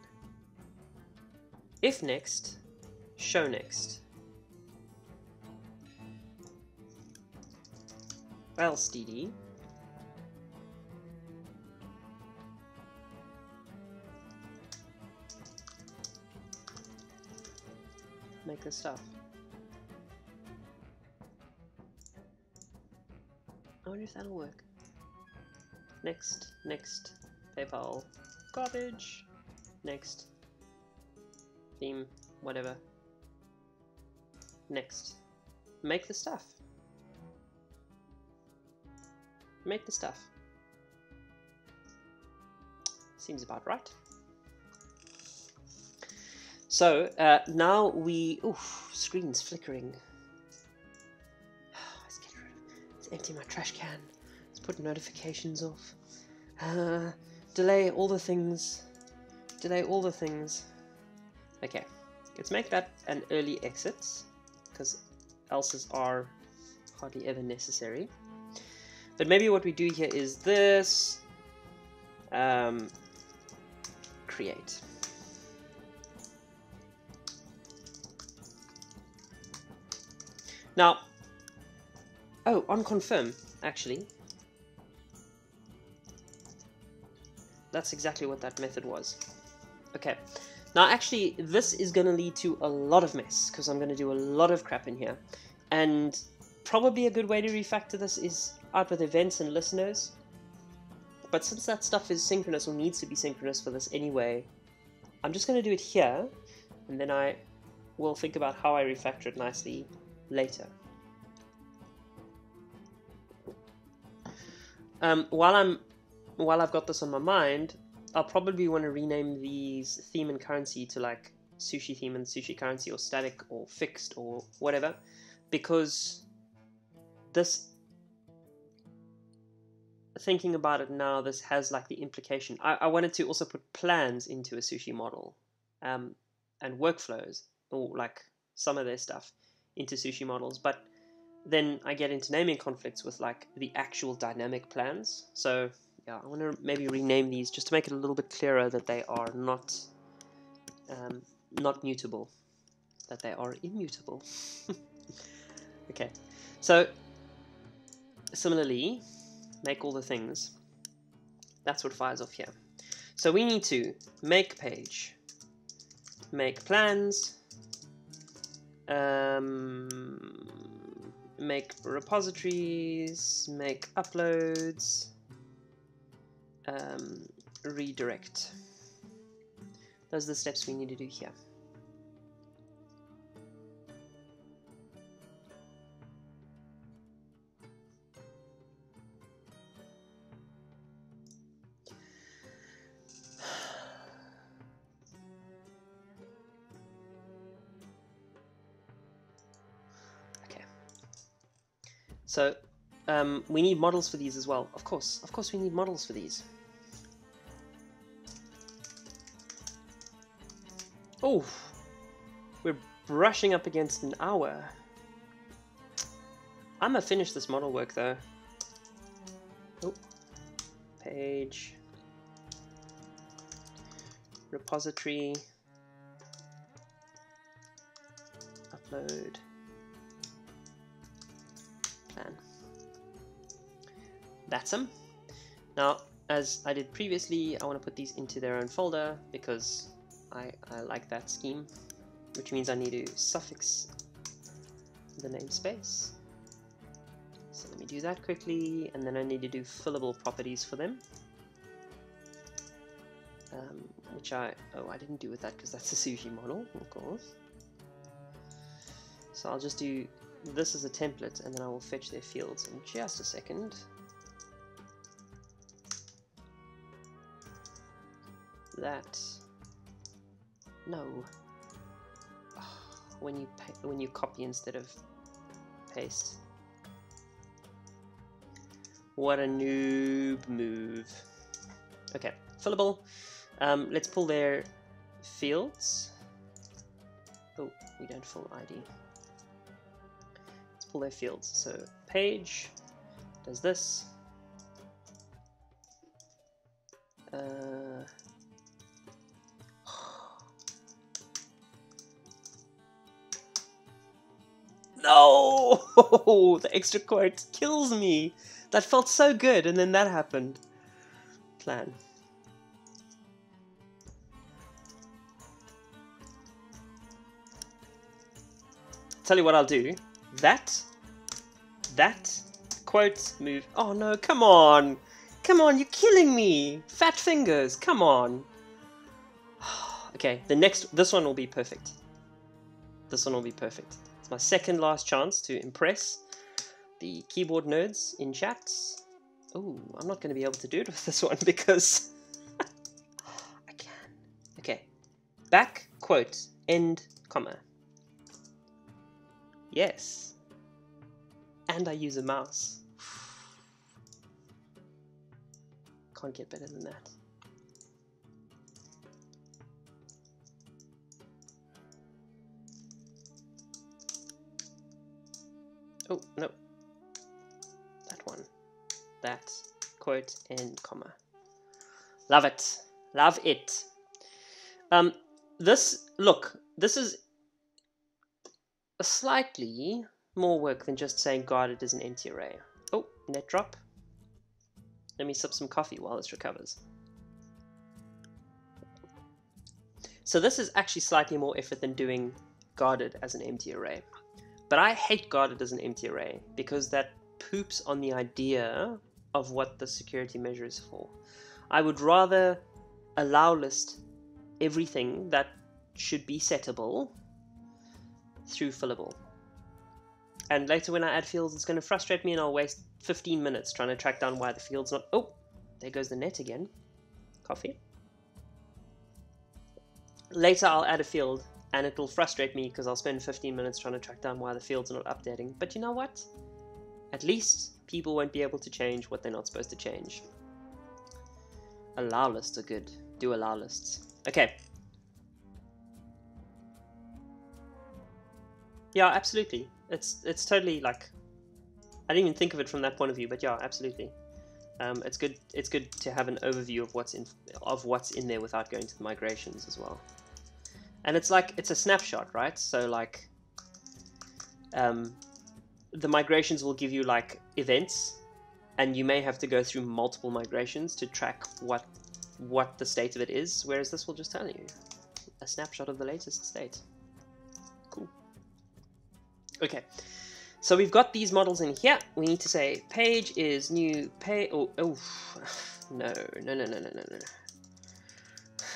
If next, show next. Else DD. Make the stuff. I wonder if that'll work. Next, next, PayPal, garbage, next, theme, whatever. Next, make the stuff. Make the stuff. Seems about right. So uh, now we, oof, screen's flickering. *sighs* Let's get rid of, let's empty my trash can put notifications off. Uh, delay all the things. Delay all the things. Okay, let's make that an early exit, because else's are hardly ever necessary. But maybe what we do here is this. Um, create. Now, oh, on confirm, actually, That's exactly what that method was. Okay. Now, actually, this is going to lead to a lot of mess, because I'm going to do a lot of crap in here. And probably a good way to refactor this is out with events and listeners. But since that stuff is synchronous, or needs to be synchronous for this anyway, I'm just going to do it here, and then I will think about how I refactor it nicely later. Um, while I'm while I've got this on my mind, I'll probably want to rename these theme and currency to like sushi theme and sushi currency or static or fixed or whatever because this thinking about it now this has like the implication. I, I wanted to also put plans into a sushi model um, and workflows or like some of their stuff into sushi models but then I get into naming conflicts with like the actual dynamic plans. So yeah, I want to maybe rename these just to make it a little bit clearer that they are not um, not mutable, that they are immutable. *laughs* okay, so similarly, make all the things. That's what fires off here. So we need to make page, make plans, um, make repositories, make uploads, um, redirect. Those are the steps we need to do here. *sighs* Okay. So um, we need models for these as well. Of course, of course we need models for these. Oh, we're brushing up against an hour. I'm gonna finish this model work though. Oh, page, repository, upload, plan. That's them. Now, as I did previously, I want to put these into their own folder because I, I like that scheme, which means I need to suffix the namespace. So let me do that quickly, and then I need to do fillable properties for them. Um, which I, oh, I didn't do with that because that's a sushi model, of course. So I'll just do this as a template, and then I will fetch their fields in just a second. That no. *sighs* When you when you copy instead of paste. What a noob move. Okay, fillable. Um, let's pull their fields. Oh, we don't fill ID. Let's pull their fields. So page does this. Uh, No! *laughs* the extra quote kills me. That felt so good, and then that happened. Plan. Tell you what I'll do. That, that, quote, move. Oh no, come on! Come on, you're killing me! Fat fingers, come on! *sighs* okay, the next, this one will be perfect. This one will be perfect. It's my second last chance to impress the keyboard nerds in chats. Oh, I'm not going to be able to do it with this one *laughs* because I can. Okay. Back, quote, end, comma. Yes. And I use a mouse. Can't get better than that. Oh, no. That one. That. Quote and comma. Love it. Love it. Um, this, look, this is a slightly more work than just saying guarded as an empty array. Oh, net drop. Let me sip some coffee while this recovers. So this is actually slightly more effort than doing guarded as an empty array. But I hate guarded as an empty array because that poops on the idea of what the security measure is for. I would rather allow list everything that should be settable through fillable. And later when I add fields, it's going to frustrate me and I'll waste 15 minutes trying to track down why the field's not... Oh, there goes the net again. Coffee. Later I'll add a field and it'll frustrate me because I'll spend 15 minutes trying to track down why the fields are not updating. But you know what? At least people won't be able to change what they're not supposed to change. Allow lists are good. Do allow lists. Okay. Yeah, absolutely. It's it's totally like I didn't even think of it from that point of view, but yeah, absolutely. Um, it's good. It's good to have an overview of what's in of what's in there without going to the migrations as well and it's like it's a snapshot right so like um, the migrations will give you like events and you may have to go through multiple migrations to track what what the state of it is, whereas this will just tell you a snapshot of the latest state. Cool. Okay, so we've got these models in here. We need to say page is new page. Oh, oh, *sighs* no, no, no, no, no, no,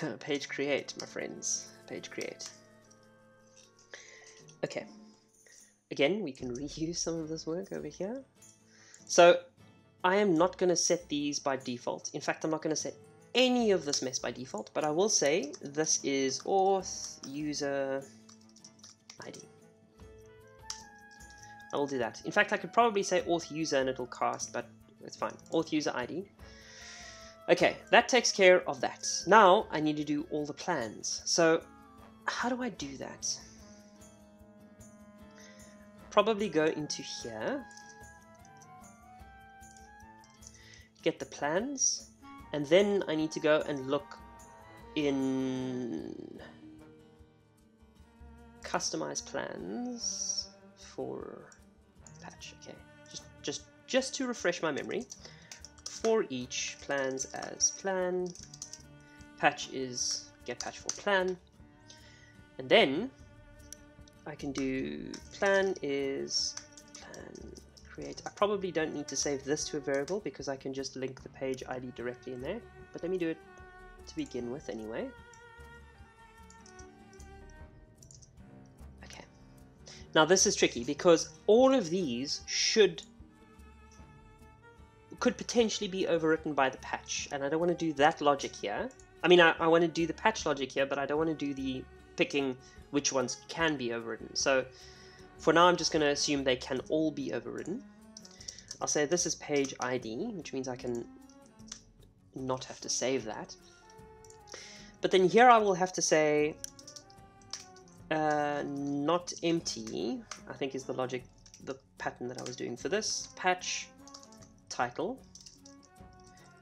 no. *laughs* page create, my friends. Page create. Okay. Again, we can *laughs* reuse some of this work over here. So I am not going to set these by default. In fact, I'm not going to set any of this mess by default, but I will say this is auth user ID. I will do that. In fact, I could probably say auth user and it'll cast, but it's fine. Auth user ID. Okay, that takes care of that. Now I need to do all the plans. So how do I do that? Probably go into here. Get the plans. And then I need to go and look in customize plans for patch. Okay, just just just to refresh my memory. For each plans as plan, patch is get patch for plan, and then I can do plan is plan create. I probably don't need to save this to a variable because I can just link the page ID directly in there. But let me do it to begin with anyway. Okay. Now this is tricky because all of these should could potentially be overwritten by the patch and I don't want to do that logic here. I mean I, I want to do the patch logic here but I don't want to do the picking which ones can be overridden. So for now, I'm just going to assume they can all be overridden. I'll say this is page ID, which means I can not have to save that. But then here I will have to say uh, not empty, I think is the logic, the pattern that I was doing for this. Patch title,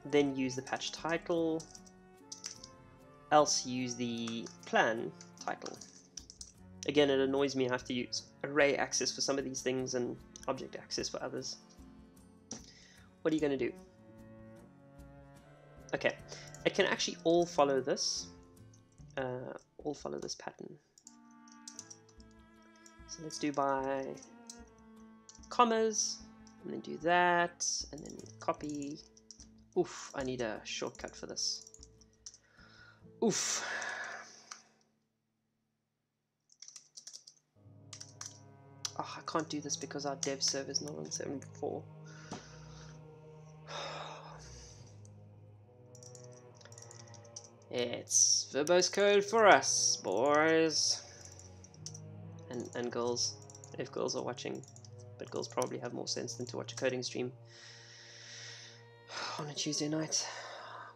then use the patch title, else use the plan title. Again, it annoys me I have to use array access for some of these things and object access for others. What are you going to do? Okay, it can actually all follow this, uh, all follow this pattern. So let's do by commas, and then do that, and then copy. Oof, I need a shortcut for this. Oof. Oh, I can't do this because our dev server is not on 7.4. It's verbose code for us, boys. And, and girls, if girls are watching. But girls probably have more sense than to watch a coding stream on a Tuesday night.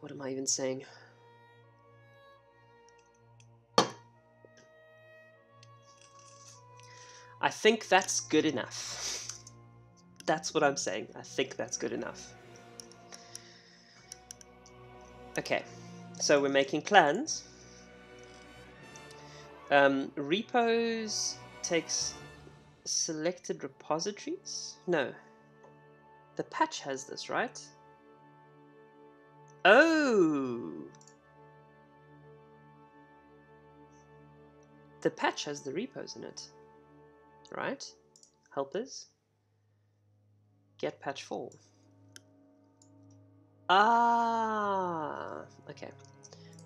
What am I even saying? I think that's good enough. That's what I'm saying. I think that's good enough. Okay, so we're making plans. Um, repos takes selected repositories? No. The patch has this, right? Oh! The patch has the repos in it right? Helpers. Get patch 4. Ah, okay.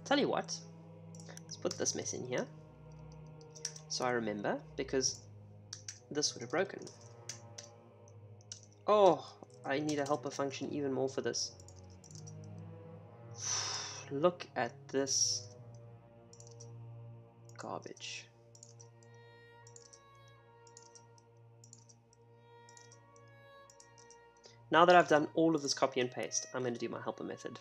Tell you what, let's put this mess in here. So I remember, because this would have broken. Oh, I need a helper function even more for this. *sighs* Look at this garbage. Now that I've done all of this copy and paste, I'm going to do my helper method.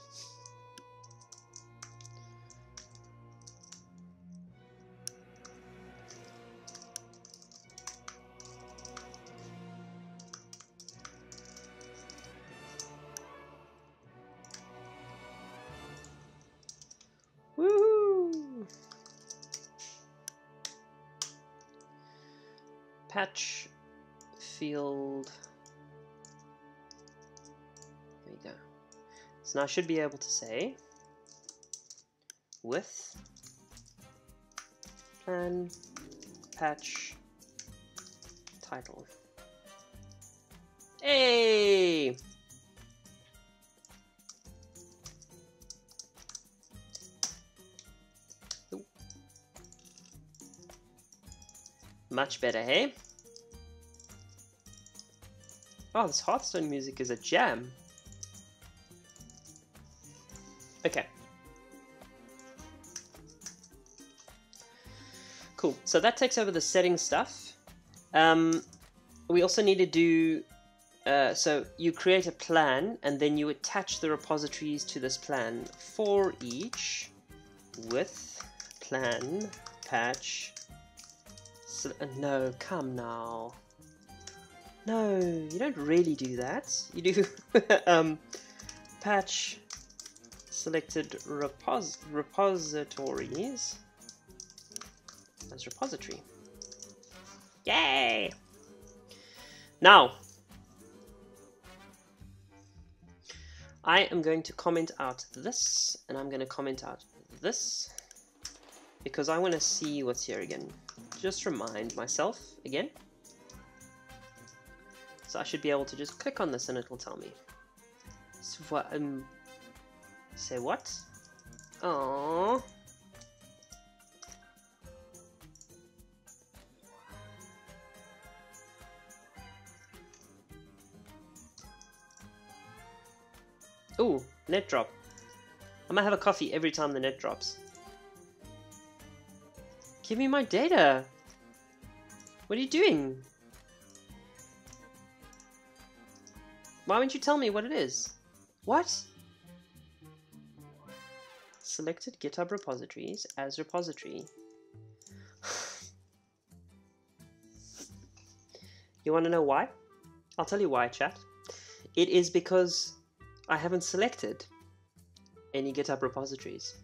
Now I should be able to say with plan patch title. Hey! Much better, hey? Oh, this Hearthstone music is a jam. Cool. So that takes over the setting stuff. Um, we also need to do uh, so you create a plan and then you attach the repositories to this plan. For each with plan patch. So, uh, no come now. No you don't really do that. You do *laughs* um, patch selected repos repositories as repository yay now I am going to comment out this, and I'm going to comment out this, because I want to see what's here again. Just remind myself again. So I should be able to just click on this and it will tell me. So what, um, say what? Oh. Ooh, net drop. I'm gonna have a coffee every time the net drops. Give me my data! What are you doing? Why won't you tell me what it is? What? Selected GitHub repositories as repository. *sighs* you want to know why? I'll tell you why, chat. It is because I haven't selected any GitHub repositories.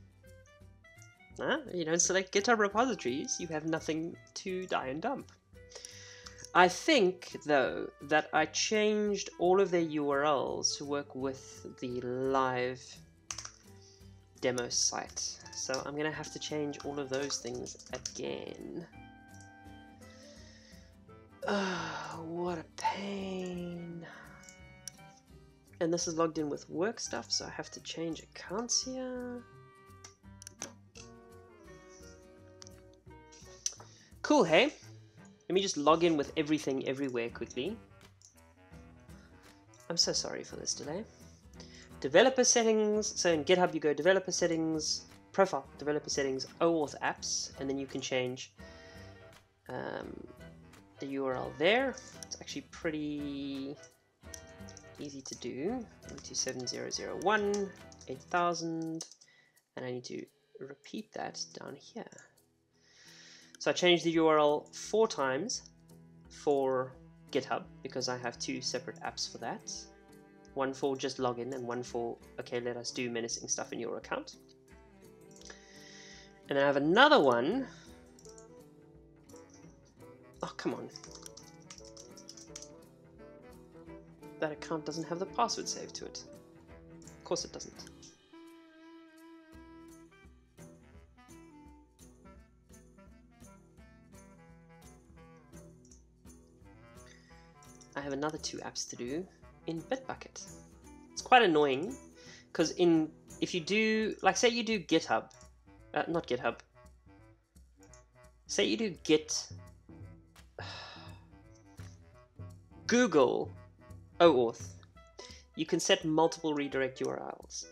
Huh? You don't select GitHub repositories, you have nothing to die and dump. I think, though, that I changed all of their URLs to work with the live demo site. So I'm going to have to change all of those things again. Oh, what a pain. And this is logged in with work stuff, so I have to change accounts here. Cool, hey? Let me just log in with everything everywhere quickly. I'm so sorry for this delay. Developer settings. So in GitHub, you go developer settings, profile, developer settings, OAuth apps, and then you can change um, the URL there. It's actually pretty easy to do. 27001, 8000, and I need to repeat that down here. So I changed the URL four times for GitHub because I have two separate apps for that. One for just login and one for, okay, let us do menacing stuff in your account. And then I have another one. Oh, come on. That account doesn't have the password saved to it. Of course it doesn't. I have another two apps to do in Bitbucket. It's quite annoying because in if you do like say you do GitHub, uh, not GitHub. Say you do Git *sighs* Google OAuth. You can set multiple redirect URLs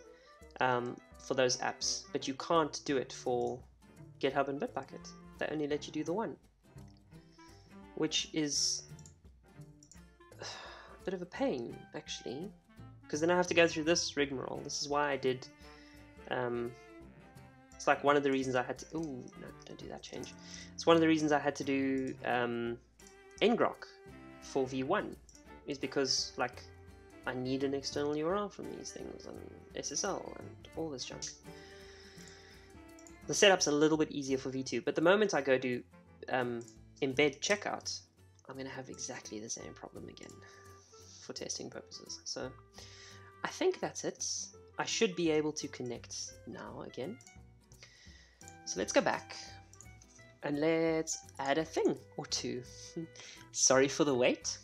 um, for those apps, but you can't do it for GitHub and Bitbucket. They only let you do the one, which is a bit of a pain, actually, because then I have to go through this rigmarole. This is why I did. Um, it's like one of the reasons I had to. Oh no! Don't do that change. It's one of the reasons I had to do um, ngrok for V1 is because like I need an external URL from these things and SSL and all this junk. The setup's a little bit easier for V2, but the moment I go to um, embed checkout, I'm going to have exactly the same problem again for testing purposes. So I think that's it. I should be able to connect now again. So let's go back and let's add a thing or two. *laughs* Sorry for the wait.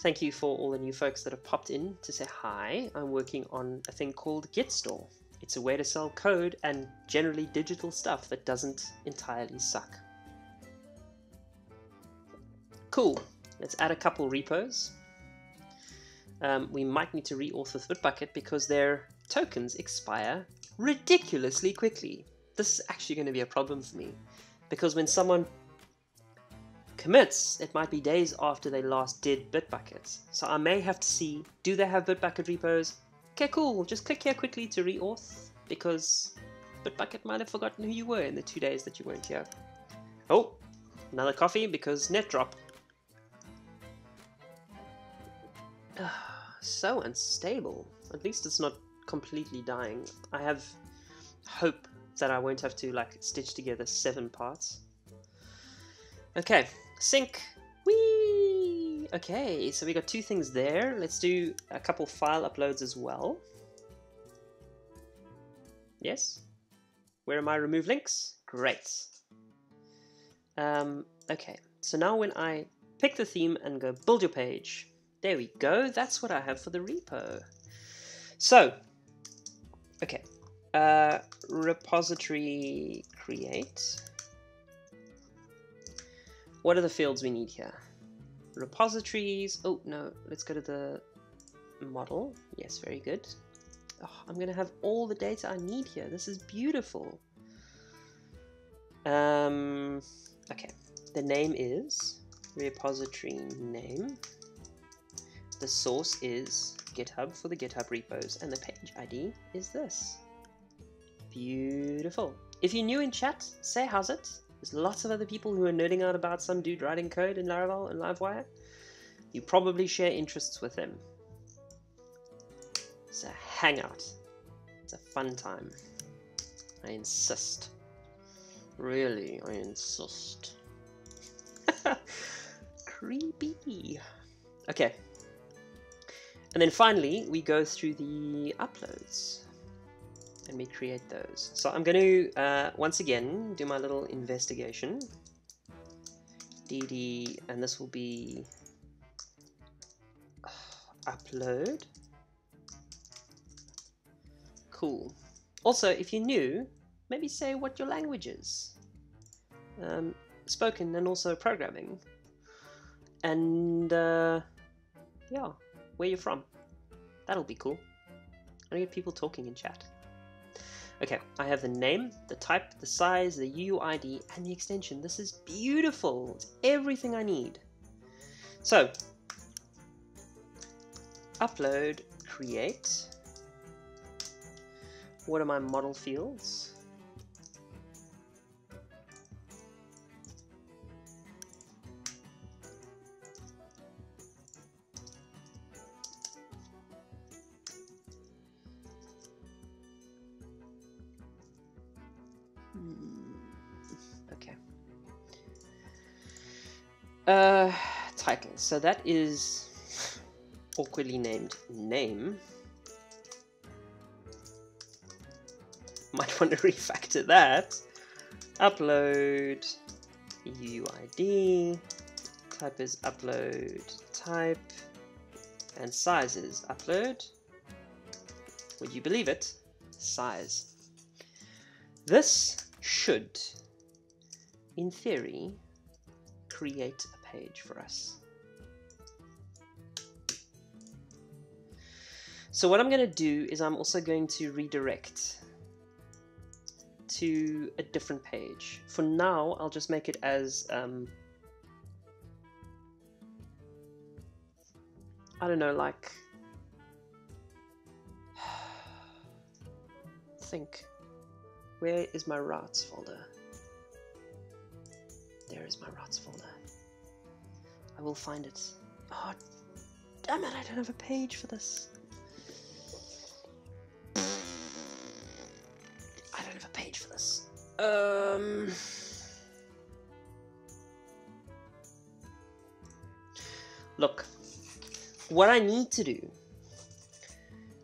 Thank you for all the new folks that have popped in to say hi. I'm working on a thing called Gitstore. It's a way to sell code and generally digital stuff that doesn't entirely suck. Cool. Let's add a couple repos. Um, we might need to reauth with Bitbucket because their tokens expire ridiculously quickly. This is actually going to be a problem for me because when someone commits, it might be days after they last did Bitbucket. So I may have to see, do they have Bitbucket repos? Okay, cool, just click here quickly to reauth because Bitbucket might have forgotten who you were in the two days that you weren't here. Oh, another coffee because net drop. *sighs* so unstable. At least it's not completely dying. I have hope that I won't have to like stitch together seven parts. Okay, sync. Whee! Okay, so we got two things there. Let's do a couple file uploads as well. Yes? Where are my remove links? Great. Um, okay, so now when I pick the theme and go build your page, there we go. That's what I have for the repo. So, okay, uh, repository create. What are the fields we need here? Repositories. Oh, no, let's go to the model. Yes, very good. Oh, I'm going to have all the data I need here. This is beautiful. Um, okay, the name is repository name. The source is GitHub for the GitHub repos, and the page ID is this. Beautiful. If you're new in chat, say how's it. There's lots of other people who are nerding out about some dude writing code in Laravel and Livewire. You probably share interests with them. It's a hangout. It's a fun time. I insist. Really, I insist. *laughs* Creepy. Okay. And then finally, we go through the uploads and we create those. So I'm going to, uh, once again, do my little investigation. dd, and this will be uh, upload. Cool. Also, if you're new, maybe say what your language is. Um, spoken and also programming. And, uh, yeah, where you're from. That'll be cool. I get people talking in chat. Okay, I have the name, the type, the size, the UUID, and the extension. This is beautiful. It's everything I need. So, upload, create. What are my model fields? Title. So that is awkwardly named name. Might *laughs* want to refactor that. Upload UID. Type is upload type. And size is upload. Would you believe it? Size. This should, in theory, create a page for us. So what I'm going to do is I'm also going to redirect to a different page. For now, I'll just make it as, um, I don't know, like, *sighs* think, where is my routes folder? There is my routes folder. I will find it. Oh, damn it, I don't have a page for this. Page for this. Um... Look, what I need to do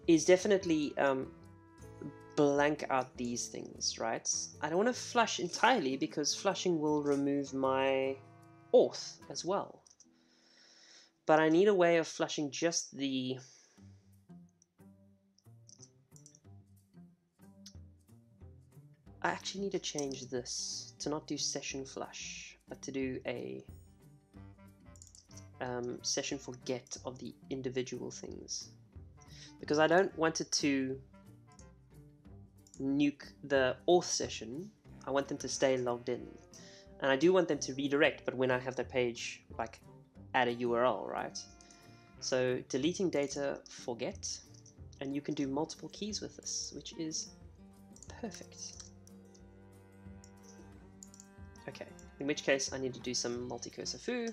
is definitely um, blank out these things, right? I don't want to flush entirely because flushing will remove my auth as well. But I need a way of flushing just the I actually need to change this to not do session flush, but to do a um, session forget of the individual things. Because I don't want it to nuke the auth session, I want them to stay logged in. And I do want them to redirect, but when I have the page, like, add a URL, right? So deleting data, forget, and you can do multiple keys with this, which is perfect. Okay, in which case I need to do some multi-cursor foo,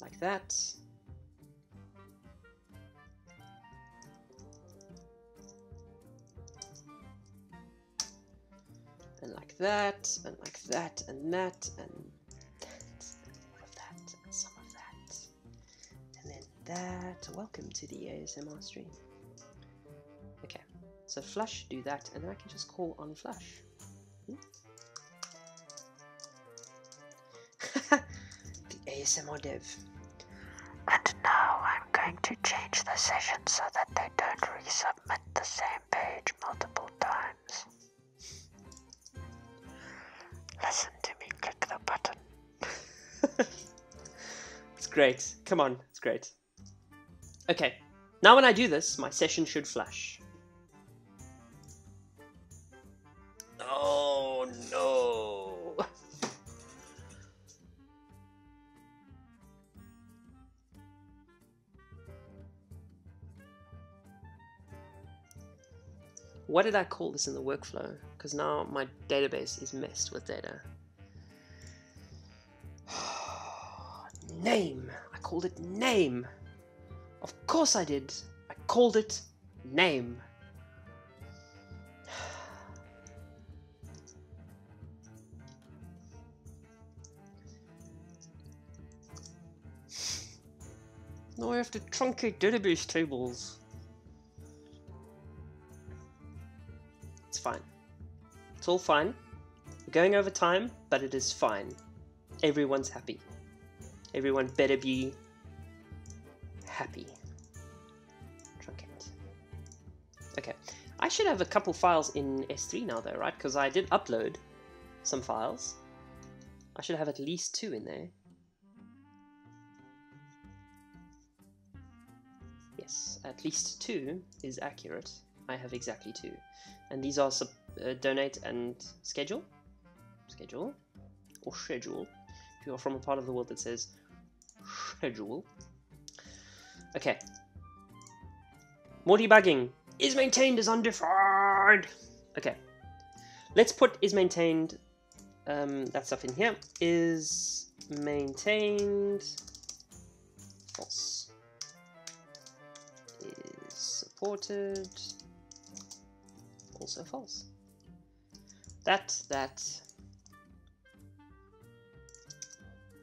like that. And like that, and like that, and that, and that, and all of that, and some of that. And then that. Welcome to the ASMR stream. Okay, so flush, do that, and then I can just call on flush. the ASMR dev. And now I'm going to change the session so that they don't resubmit the same page multiple times. Listen to me click the button. *laughs* it's great. Come on, it's great. Okay, now when I do this, my session should flash. Oh no! What did I call this in the workflow? Because now my database is messed with data. *sighs* name! I called it name! Of course I did! I called it name! *sighs* Now I have to truncate database tables. It's all fine. We're going over time, but it is fine. Everyone's happy. Everyone better be happy. Truncate. Okay. I should have a couple files in S3 now though, right? Because I did upload some files. I should have at least two in there. Yes, at least two is accurate. I have exactly two. And these are uh, donate and schedule. Schedule. Or schedule. If you are from a part of the world that says schedule. Okay. More debugging. Is maintained as undefined. Okay. Let's put is maintained um, that stuff in here. Is maintained false. Is supported also false. That, that,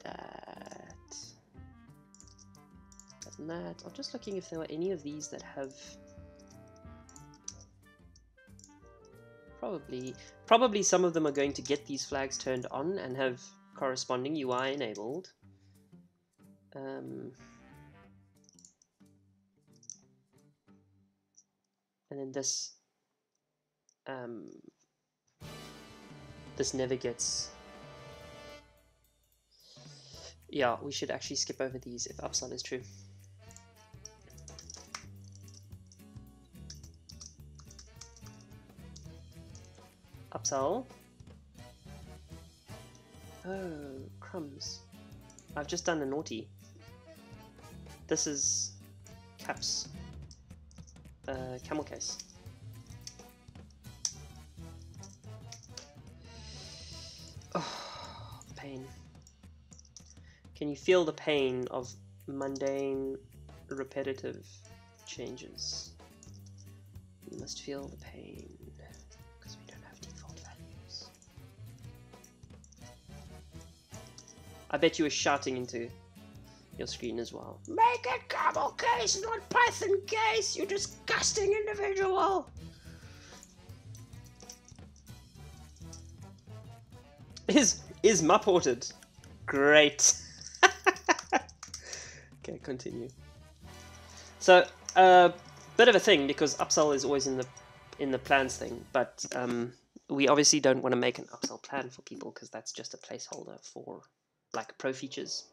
that, and that. I'm just looking if there were any of these that have probably probably some of them are going to get these flags turned on and have corresponding UI enabled. Um, and then this um, this never gets. Yeah we should actually skip over these if upsell is true. Upsell? Oh crumbs. I've just done a naughty. This is caps uh, camel case you feel the pain of mundane, repetitive changes? You must feel the pain, because we don't have default values. I bet you were shouting into your screen as well. Make it camel case, not python case, you disgusting individual! Is is ported? Great. Continue. So, a uh, bit of a thing because upsell is always in the in the plans thing, but um, we obviously don't want to make an upsell plan for people because that's just a placeholder for like pro features.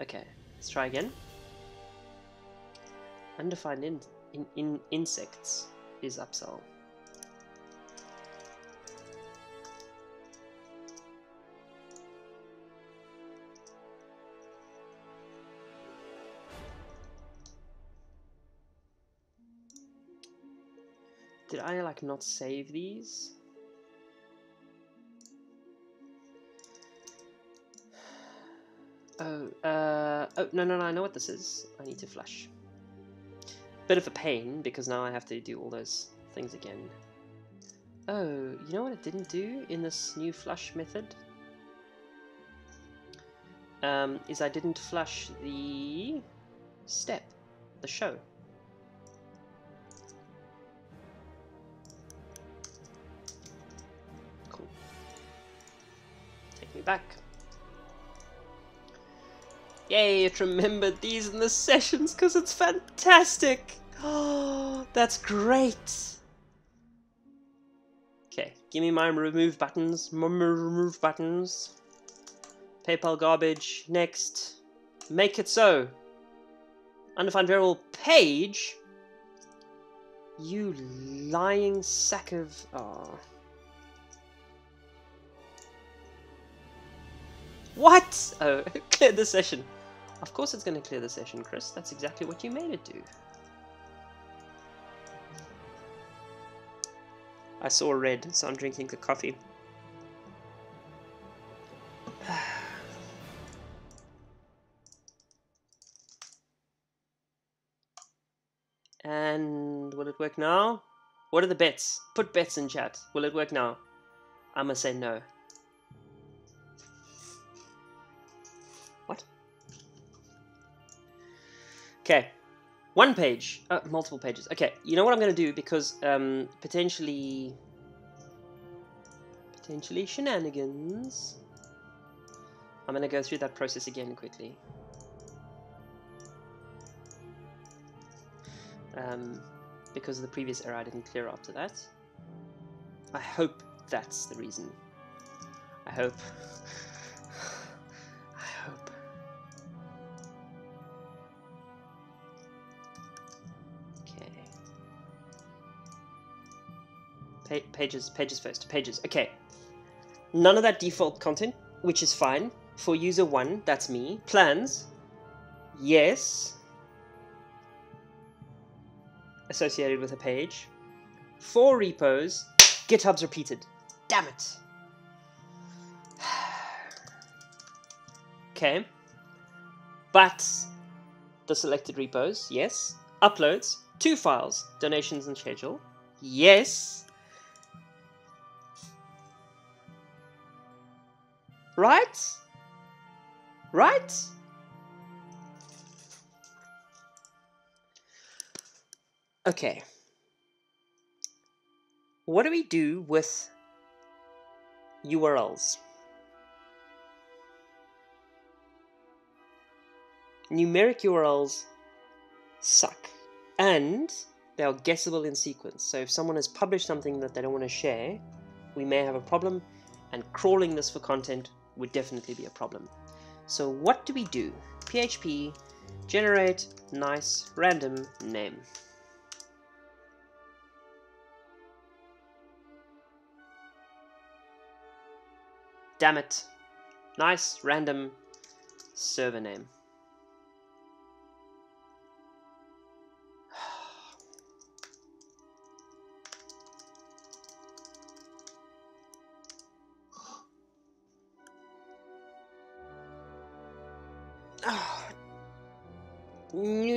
Okay, let's try again. Undefined in, in, in index is upsell. Did I like not save these? *sighs* Oh, uh, oh, no, no, no, I know what this is. I need to flush. Bit of a pain, because now I have to do all those things again. Oh, you know what it didn't do in this new flush method? Um, is I didn't flush the step, the show. Me back. Yay, it remembered these in the sessions because it's fantastic. Oh, *gasps* that's great. Okay, give me my remove buttons. Remove buttons. PayPal garbage. Next. Make it so. Undefined variable page. You lying sack of... Oh. What? *laughs* Oh, clear the session. Of course it's going to clear the session, Chris. That's exactly what you made it do. I saw red, so I'm drinking the coffee. *sighs* and will it work now? What are the bets? Put bets in chat. Will it work now? I'm gonna say no. Okay, one page, uh, multiple pages. Okay, you know what I'm going to do because um, potentially, potentially shenanigans. I'm going to go through that process again quickly. Um, because of the previous error I didn't clear after that. I hope that's the reason. I hope. *laughs* Pa pages, pages first, pages. Okay. None of that default content, which is fine. For user one, that's me. Plans, yes. Associated with a page. Four repos, GitHub's repeated. Damn it. *sighs* okay. But the selected repos, yes. Uploads, two files, donations and schedule, yes. Right? Right? Okay. What do we do with URLs? Numeric URLs suck. And they are guessable in sequence. So if someone has published something that they don't want to share, we may have a problem. And crawling this for content would definitely be a problem. So what do we do? PHP generate nice random name. Damn it. Nice random server name.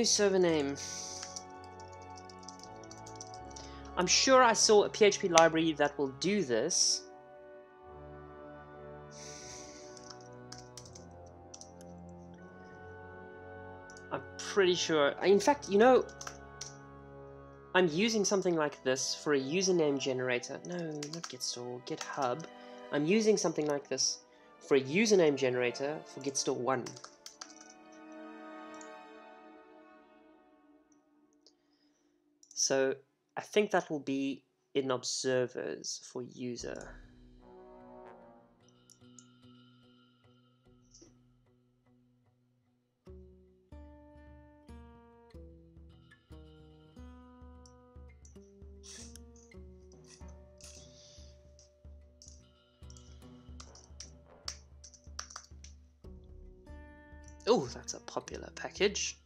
Server name. I'm sure I saw a PHP library that will do this. I'm pretty sure. In fact, you know, I'm using something like this for a username generator. No, not Gitstore, GitHub. I'm using something like this for a username generator for Gitstore 1. So I think that will be in observers for user. Oh, that's a popular package.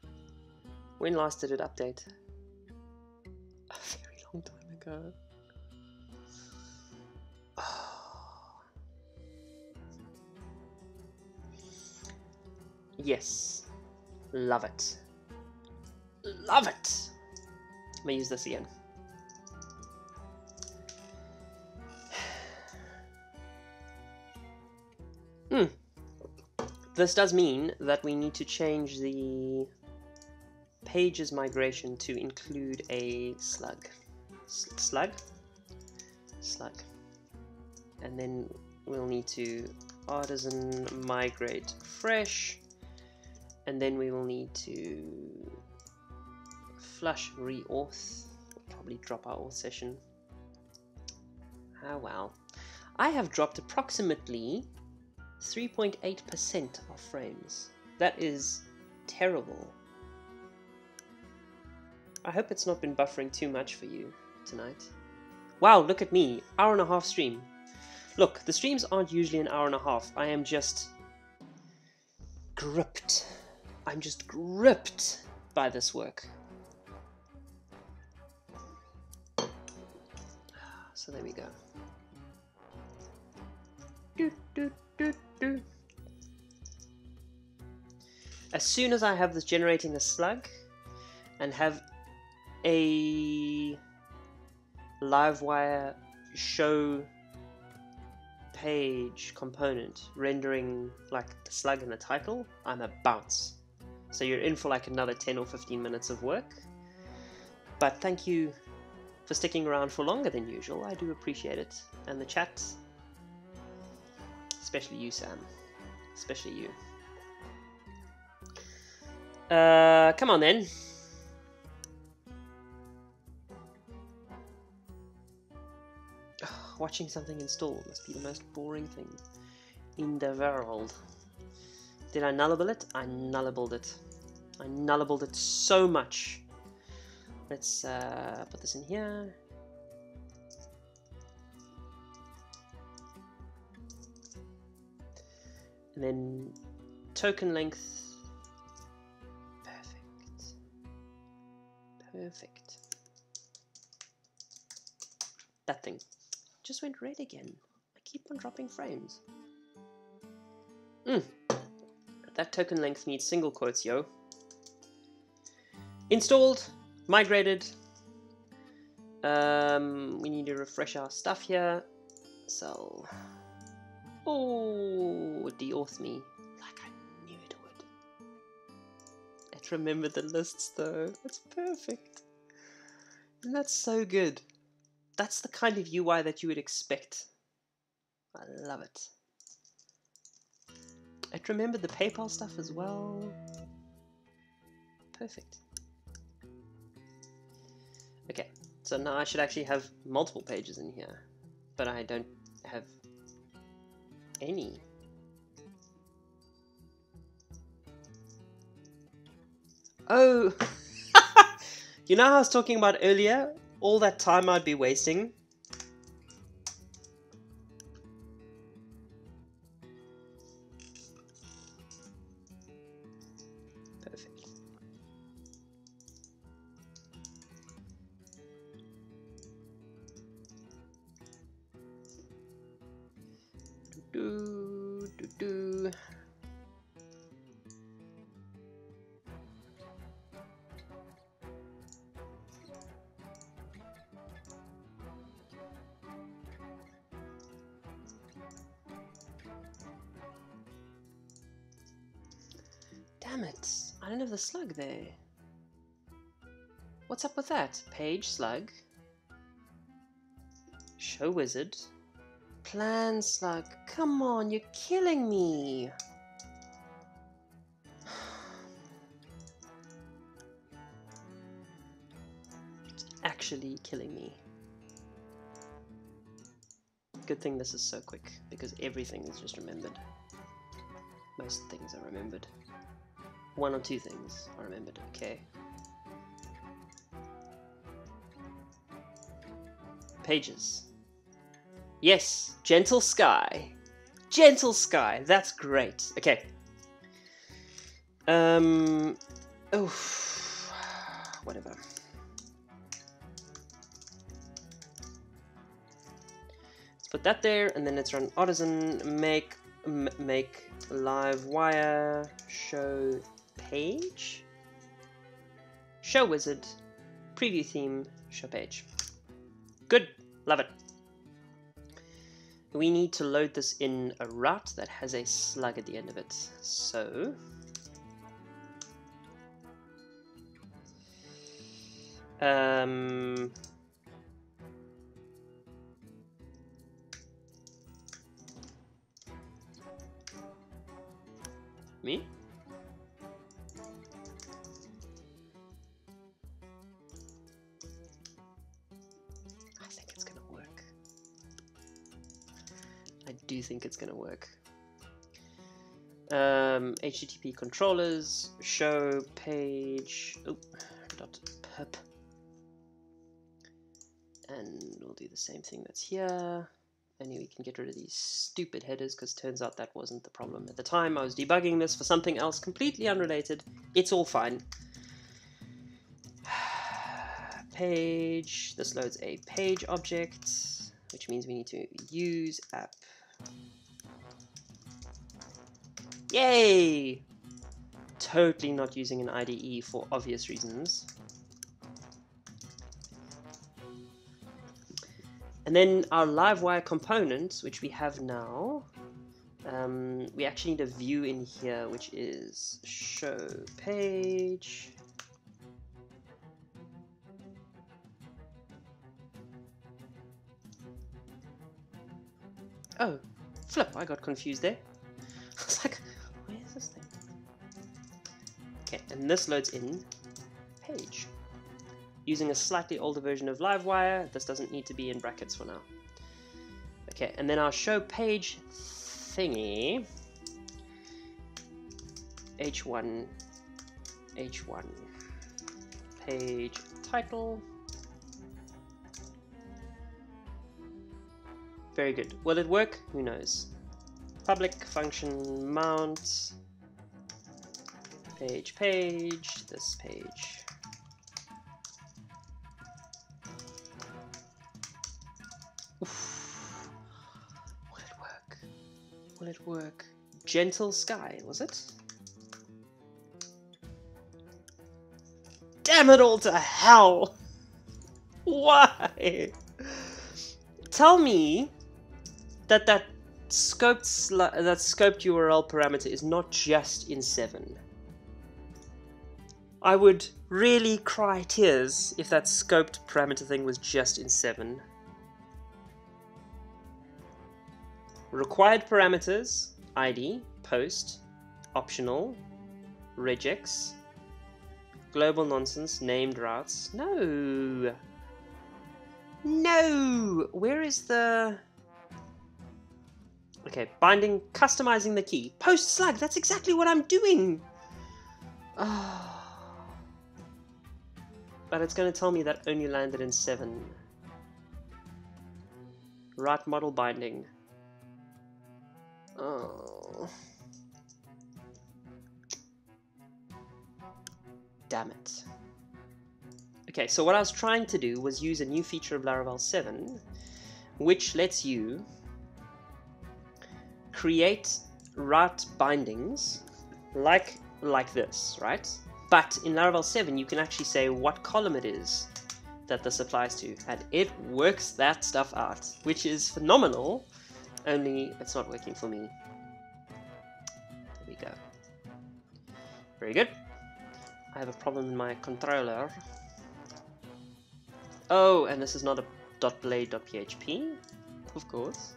When last did it update? Ago. Yes. Love it. Love it! Let me use this again. *sighs* Hmm. This does mean that we need to change the pages migration to include a slug. Slug? Slug. And then we'll need to artisan migrate fresh. And then we will need to flush reauth. Probably drop our auth session. Ah well. I have dropped approximately 3.8% of frames. That is terrible. I hope it's not been buffering too much for you tonight wow look at me hour and a half stream look the streams aren't usually an hour and a half I am just gripped I'm just gripped by this work. *sighs* So there we go. Do, do, do, do. As soon as I have this generating a slug and have a Livewire show page component rendering like the slug in the title, I'm a bounce. So you're in for like another 10 or 15 minutes of work. But thank you for sticking around for longer than usual. I do appreciate it. And the chat, especially you, Sam. Especially you. Uh, come on then. Watching something install must be the most boring thing in the world. Did I nullable it? I nullabled it. I nullabled it so much. Let's uh, put this in here. And then token length. Perfect. Perfect. That thing just went red again. I keep on dropping frames. Hmm. That token length needs single quotes, yo. Installed, migrated. Um, we need to refresh our stuff here. So, oh, deauth me like I knew it would. Let's remember the lists though. That's perfect. And that's so good. That's the kind of UI that you would expect. I love it. I remember the PayPal stuff as well. Perfect. Okay, so now I should actually have multiple pages in here, but I don't have any. Oh, *laughs* you know I was talking about earlier? All that time I'd be wasting slug there. What's up with that? Page slug. Show wizard. Plan slug. Come on, you're killing me. It's actually killing me. Good thing this is so quick, because everything is just remembered. Most things are remembered. One or two things I remembered, okay. Pages. Yes, Gentle Sky. Gentle Sky, that's great. Okay. Um, oh, whatever. Let's put that there, and then let's run artisan make make Livewire show page show wizard preview theme show page. Good, love it. We need to load this in a route that has a slug at the end of it. So um Me? Do think it's gonna work. Um, HTTP controllers, show page, oh, dot pip. And we'll do the same thing that's here. Only we can get rid of these stupid headers because turns out that wasn't the problem at the time. I was debugging this for something else completely unrelated. It's all fine. *sighs* Page, this loads a page object, which means we need to use app. Yay! Totally not using an IDE for obvious reasons. And then our Livewire component, which we have now, um, we actually need a view in here, which is show page. Oh, flip, I got confused there. Okay, and this loads in page using a slightly older version of Livewire. This doesn't need to be in brackets for now. Okay, and then our show page thingy. H1, H1, page title. Very good. Will it work? Who knows? Public function mount, page, page, this page. Oof. Will it work? Will it work? Gentle Sky, was it? Damn it all to hell! *laughs* Why? Tell me that that scoped that scoped URL parameter is not just in 7. I would really cry tears if that scoped parameter thing was just in 7. Required parameters, ID, post, optional, regex, global nonsense, named routes. No! No! Where is the... Okay, binding, customizing the key. Post slug, that's exactly what I'm doing! Oh. But it's going to tell me that only landed in 7. Right model binding. Oh. Damn it. Okay, so what I was trying to do was use a new feature of Laravel 7, which lets you create route bindings like like this, right? But in Laravel 7, you can actually say what column it is that this applies to, and it works that stuff out, which is phenomenal only it's not working for me. There we go. Very good. I have a problem in my controller. Oh, and this is not a dot .blade.php, of course.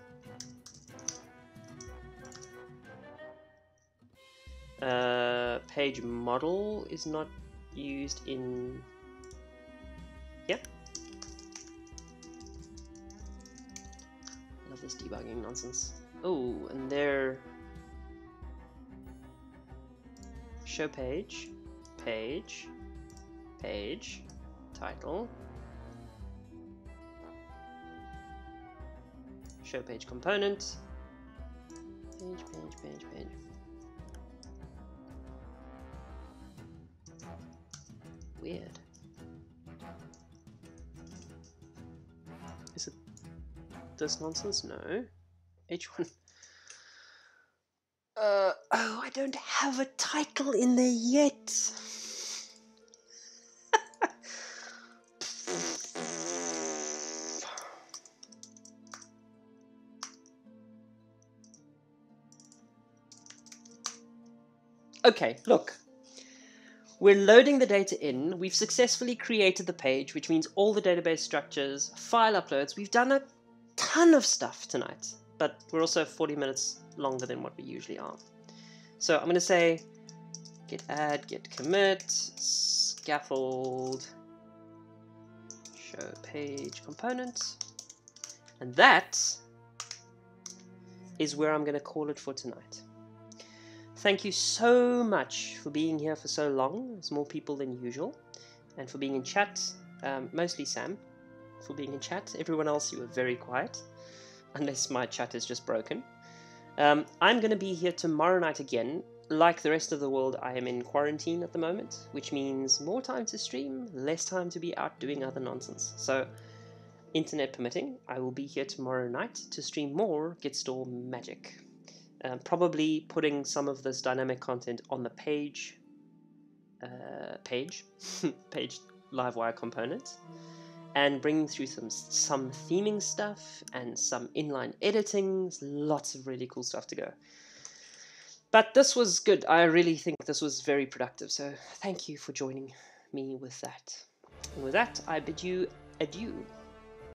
Uh, page model is not used in yeah. Love this debugging nonsense. Oh, and there show page, page, page, title, show page component, page, page, page, page. Weird. Is it this nonsense? No. H1. Uh, oh, I don't have a title in there yet. okay, look. We're loading the data in. We've successfully created the page, which means all the database structures, file uploads. We've done a ton of stuff tonight, but we're also 40 minutes longer than what we usually are. So I'm going to say git add, git commit, scaffold, show page component, and that is where I'm going to call it for tonight. Thank you so much for being here for so long. There's more people than usual. And for being in chat, um, mostly Sam, for being in chat. Everyone else, you were very quiet, *laughs* unless my chat is just broken. Um, I'm going to be here tomorrow night again. Like the rest of the world, I am in quarantine at the moment, which means more time to stream, less time to be out doing other nonsense. So, internet permitting, I will be here tomorrow night to stream more Gitstore magic. Um, probably putting some of this dynamic content on the page, uh, page, *laughs* page Livewire component, and bringing through some some theming stuff and some inline editing. Lots of really cool stuff to go. But this was good. I really think this was very productive. So thank you for joining me with that. And with that, I bid you adieu.